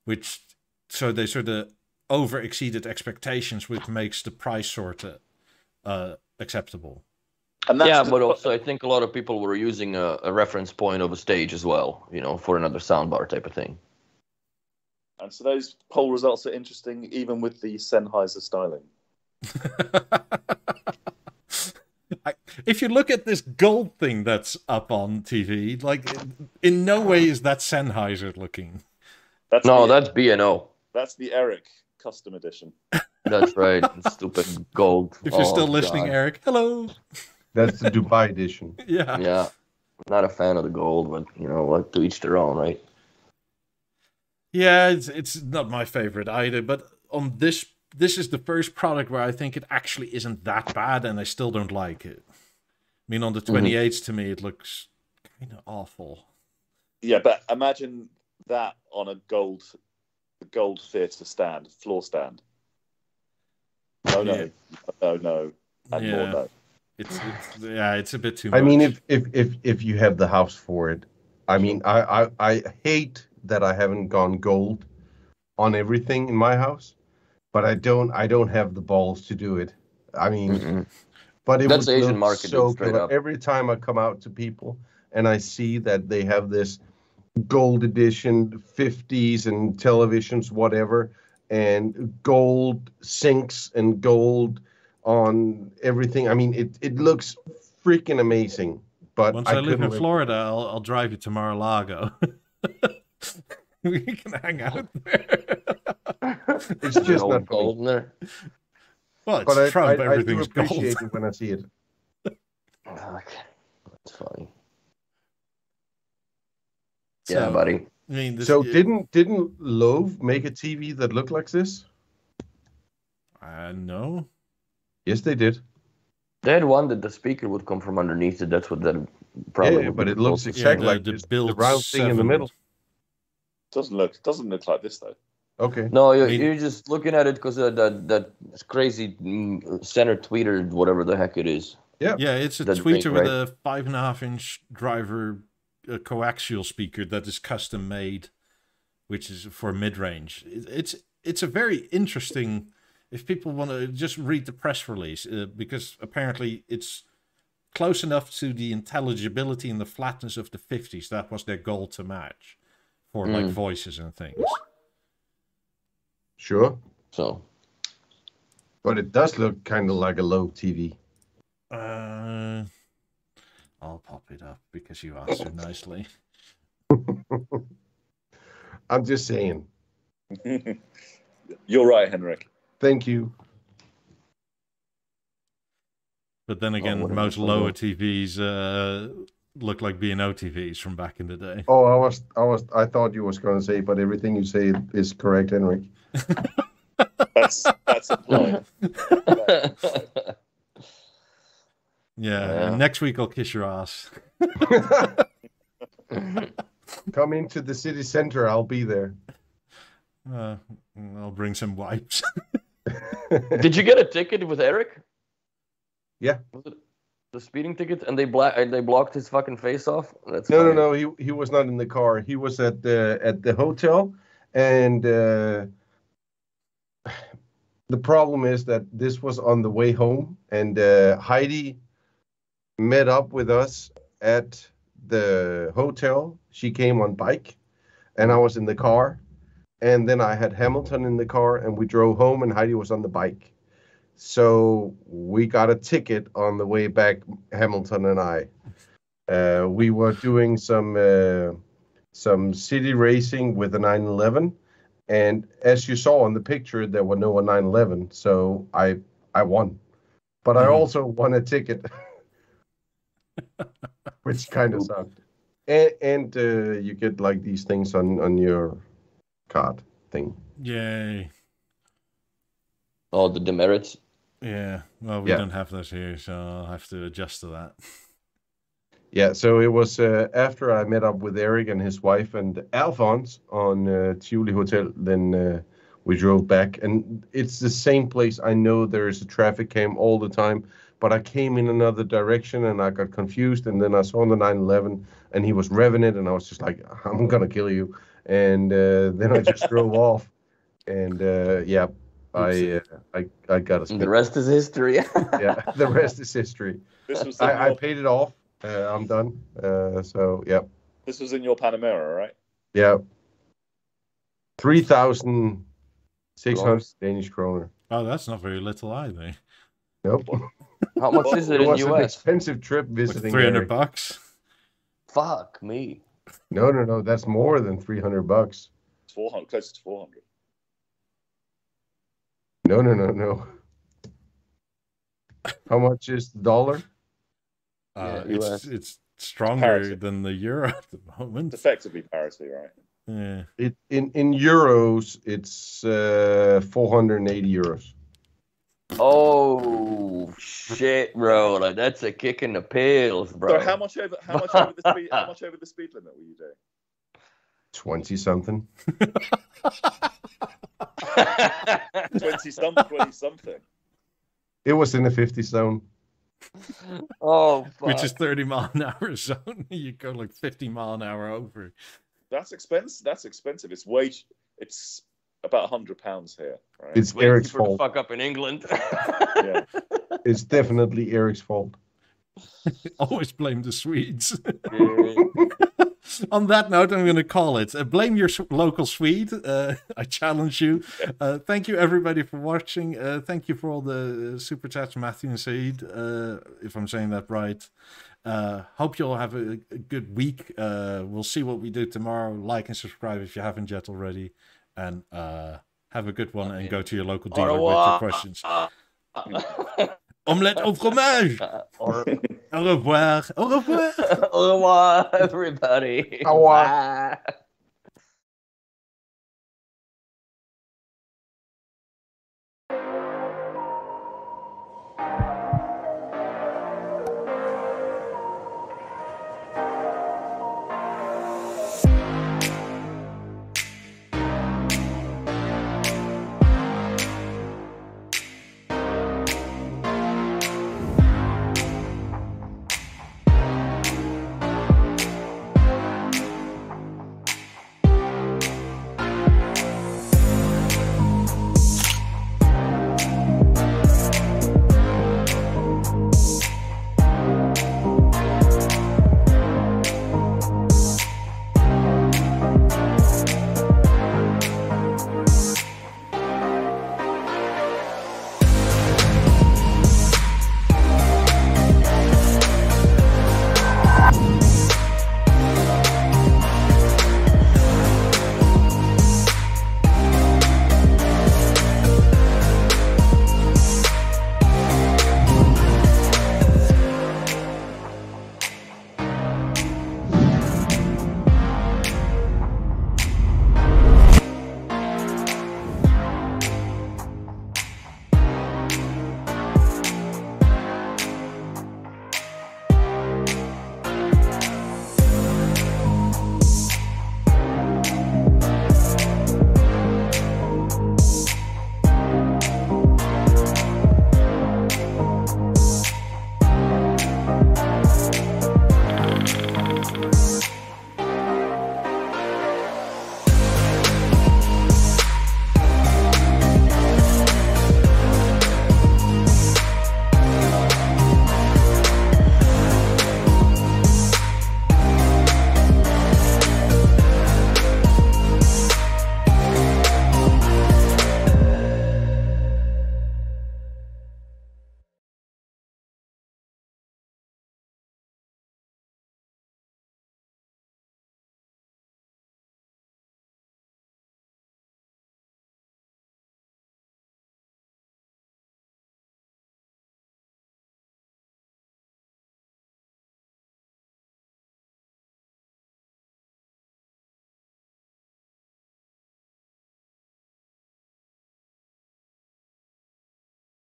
Which so they sort of over exceeded expectations, which makes the price sort of uh, acceptable. yeah, but also I think a lot of people were using a, a, reference point of a stage as well, you know, for another soundbar type of thing. And so those poll results are interesting, even with the Sennheiser styling. I, if you look at this gold thing that's up on TV, like in no way is that Sennheiser looking. That's no, the, that's B and O. That's the Erik custom edition. That's right. Stupid gold. If you're oh, still listening, God. Erik, hello. That's the Dubai edition. Yeah. Yeah. Not a fan of the gold, but you know what? To each their own, right? Yeah, it's it's not my favorite either. But on this, this is the first product where I think it actually isn't that bad, and I still don't like it. I mean, on the 28s, mm-hmm. to me, it looks kind of awful. Yeah, but imagine that on a gold gold theatre stand, floor stand. No, no, yeah. no, no, and yeah. more no. It's, it's yeah, it's a bit too. I mean, if if if if you have the house for it, I mean, I I, I hate that I haven't gone gold on everything in my house, but I don't I don't have the balls to do it. I mean, mm-hmm. but it that's Asian market so good. Every time I come out to people and I see that they have this gold edition 50s and televisions, whatever, and gold sinks and gold on everything. I mean, it, it looks freaking amazing. But once I, I live in Florida, I'll, I'll drive you to Mar-a-Lago. we can hang out there. it's just not gold in there. Well, it's but Trump. I, I, everything's I do appreciate gold. it when I see it. Okay, ah, that's funny. So, yeah, buddy. I mean, this, so didn't didn't Loewe make a TV that looked like this? Uh, no. Yes, they did. They had one that the speaker would come from underneath it. That's what that probably. Yeah, but it looks exactly yeah, like the, the, the round thing in the middle. Doesn't look doesn't look like this though. Okay. No, you're, I mean, you're just looking at it because that that that crazy mm, center tweeter, whatever the heck it is. Yeah. Yeah, it's a tweeter thing, with right? a five and a half inch driver a coaxial speaker that is custom made, which is for mid range. It's it's a very interesting. If people want to just read the press release, uh, because apparently it's close enough to the intelligibility and the flatness of the 50s. That was their goal to match for mm. like voices and things. Sure. So, but it does look kind of like a Loewe TV. Uh, I'll pop it up because you asked so nicely. I'm just saying. You're right, Henrik. Thank you. But then again, oh, most Loewe TVs uh, look like B&O TVs from back in the day. Oh, I was, I was, I thought you was going to say, but everything you say is correct, Henrik. that's that's implied. Yeah, yeah. next week I'll kiss your ass. Come into the city center. I'll be there. Uh, I'll bring some wipes. Did you get a ticket with Erik? Yeah. the speeding ticket? And they black they blocked his fucking face off. That's no, funny. no, no. He he was not in the car. He was at the at the hotel, and uh, the problem is that this was on the way home, and uh, Heidi met up with us at the hotel. She came on bike, and I was in the car. And then I had Hamilton in the car, and we drove home, and Heidi was on the bike. so we got a ticket on the way back, Hamilton and I. Uh, we were doing some uh, some city racing with the 911, and as you saw in the picture, there were no 911, so I I won, but I Mhm. also won a ticket, which kind of sucked. And, and uh, you get like these things on on your card thing. Yay. All the demerits. Yeah. Well, we Yeah. don't have that here, so I'll have to adjust to that. Yeah, so it was uh, after I met up with Erik and his wife and Alphonse on uh, Tivoli Hotel. Then uh, we drove back, and it's the same place. I know there is a traffic cam all the time, but I came in another direction and I got confused. And then I saw the 911, and he was revving it, and I was just like, "I'm gonna kill you!" And uh, then I just drove off, and uh, yeah, I, uh, I I got a spin. the rest is history. Yeah, the rest is history. This was in I, I paid it off. Uh, I'm done. Uh, so yeah, this was in your Panamera, right? yeah. Three thousand six hundred Danish kroner. Oh, that's not very little either. Nope. How much is it It in was an US? expensive trip Like visiting. 300 bucks. Fuck me. No, no, no. That's more than three hundred bucks. It's 400, close to 400. No, no, no, no. How much is the dollar? Uh, Yeah, it's US. it's stronger Parity. than the euro at the moment. It's effectively parity, right? Yeah. It in in euros, it's uh, four hundred and eighty euros. Oh shit, bro! Like that's a kick in the pills, bro. So how much over how much over the speed how much over the speed limit were you doing? Twenty something. Twenty something, twenty something. It was in the fifty zone. oh, fuck. Which is 30 mile an hour zone. you go like 50 mile an hour over. That's expensive. That's expensive. It's way. It's about hundred pounds here, right? It's Way Erik's fault. fuck up in England. yeah. It's definitely Erik's fault. Always blame the Swedes. On that note, I'm going to call it. Uh, blame your local Swede. Uh, I challenge you. Uh, thank you, everybody, for watching. Uh, thank you for all the uh, super chats, Matthew and Said, uh, if I'm saying that right. Uh, hope you all have a, a good week. Uh, we'll see what we do tomorrow. Like and subscribe if you haven't yet already. And uh, have a good one and go to your local dealer with your questions. Omelette au fromage. Au Au revoir. Au revoir. au revoir, everybody. Au revoir. Bye.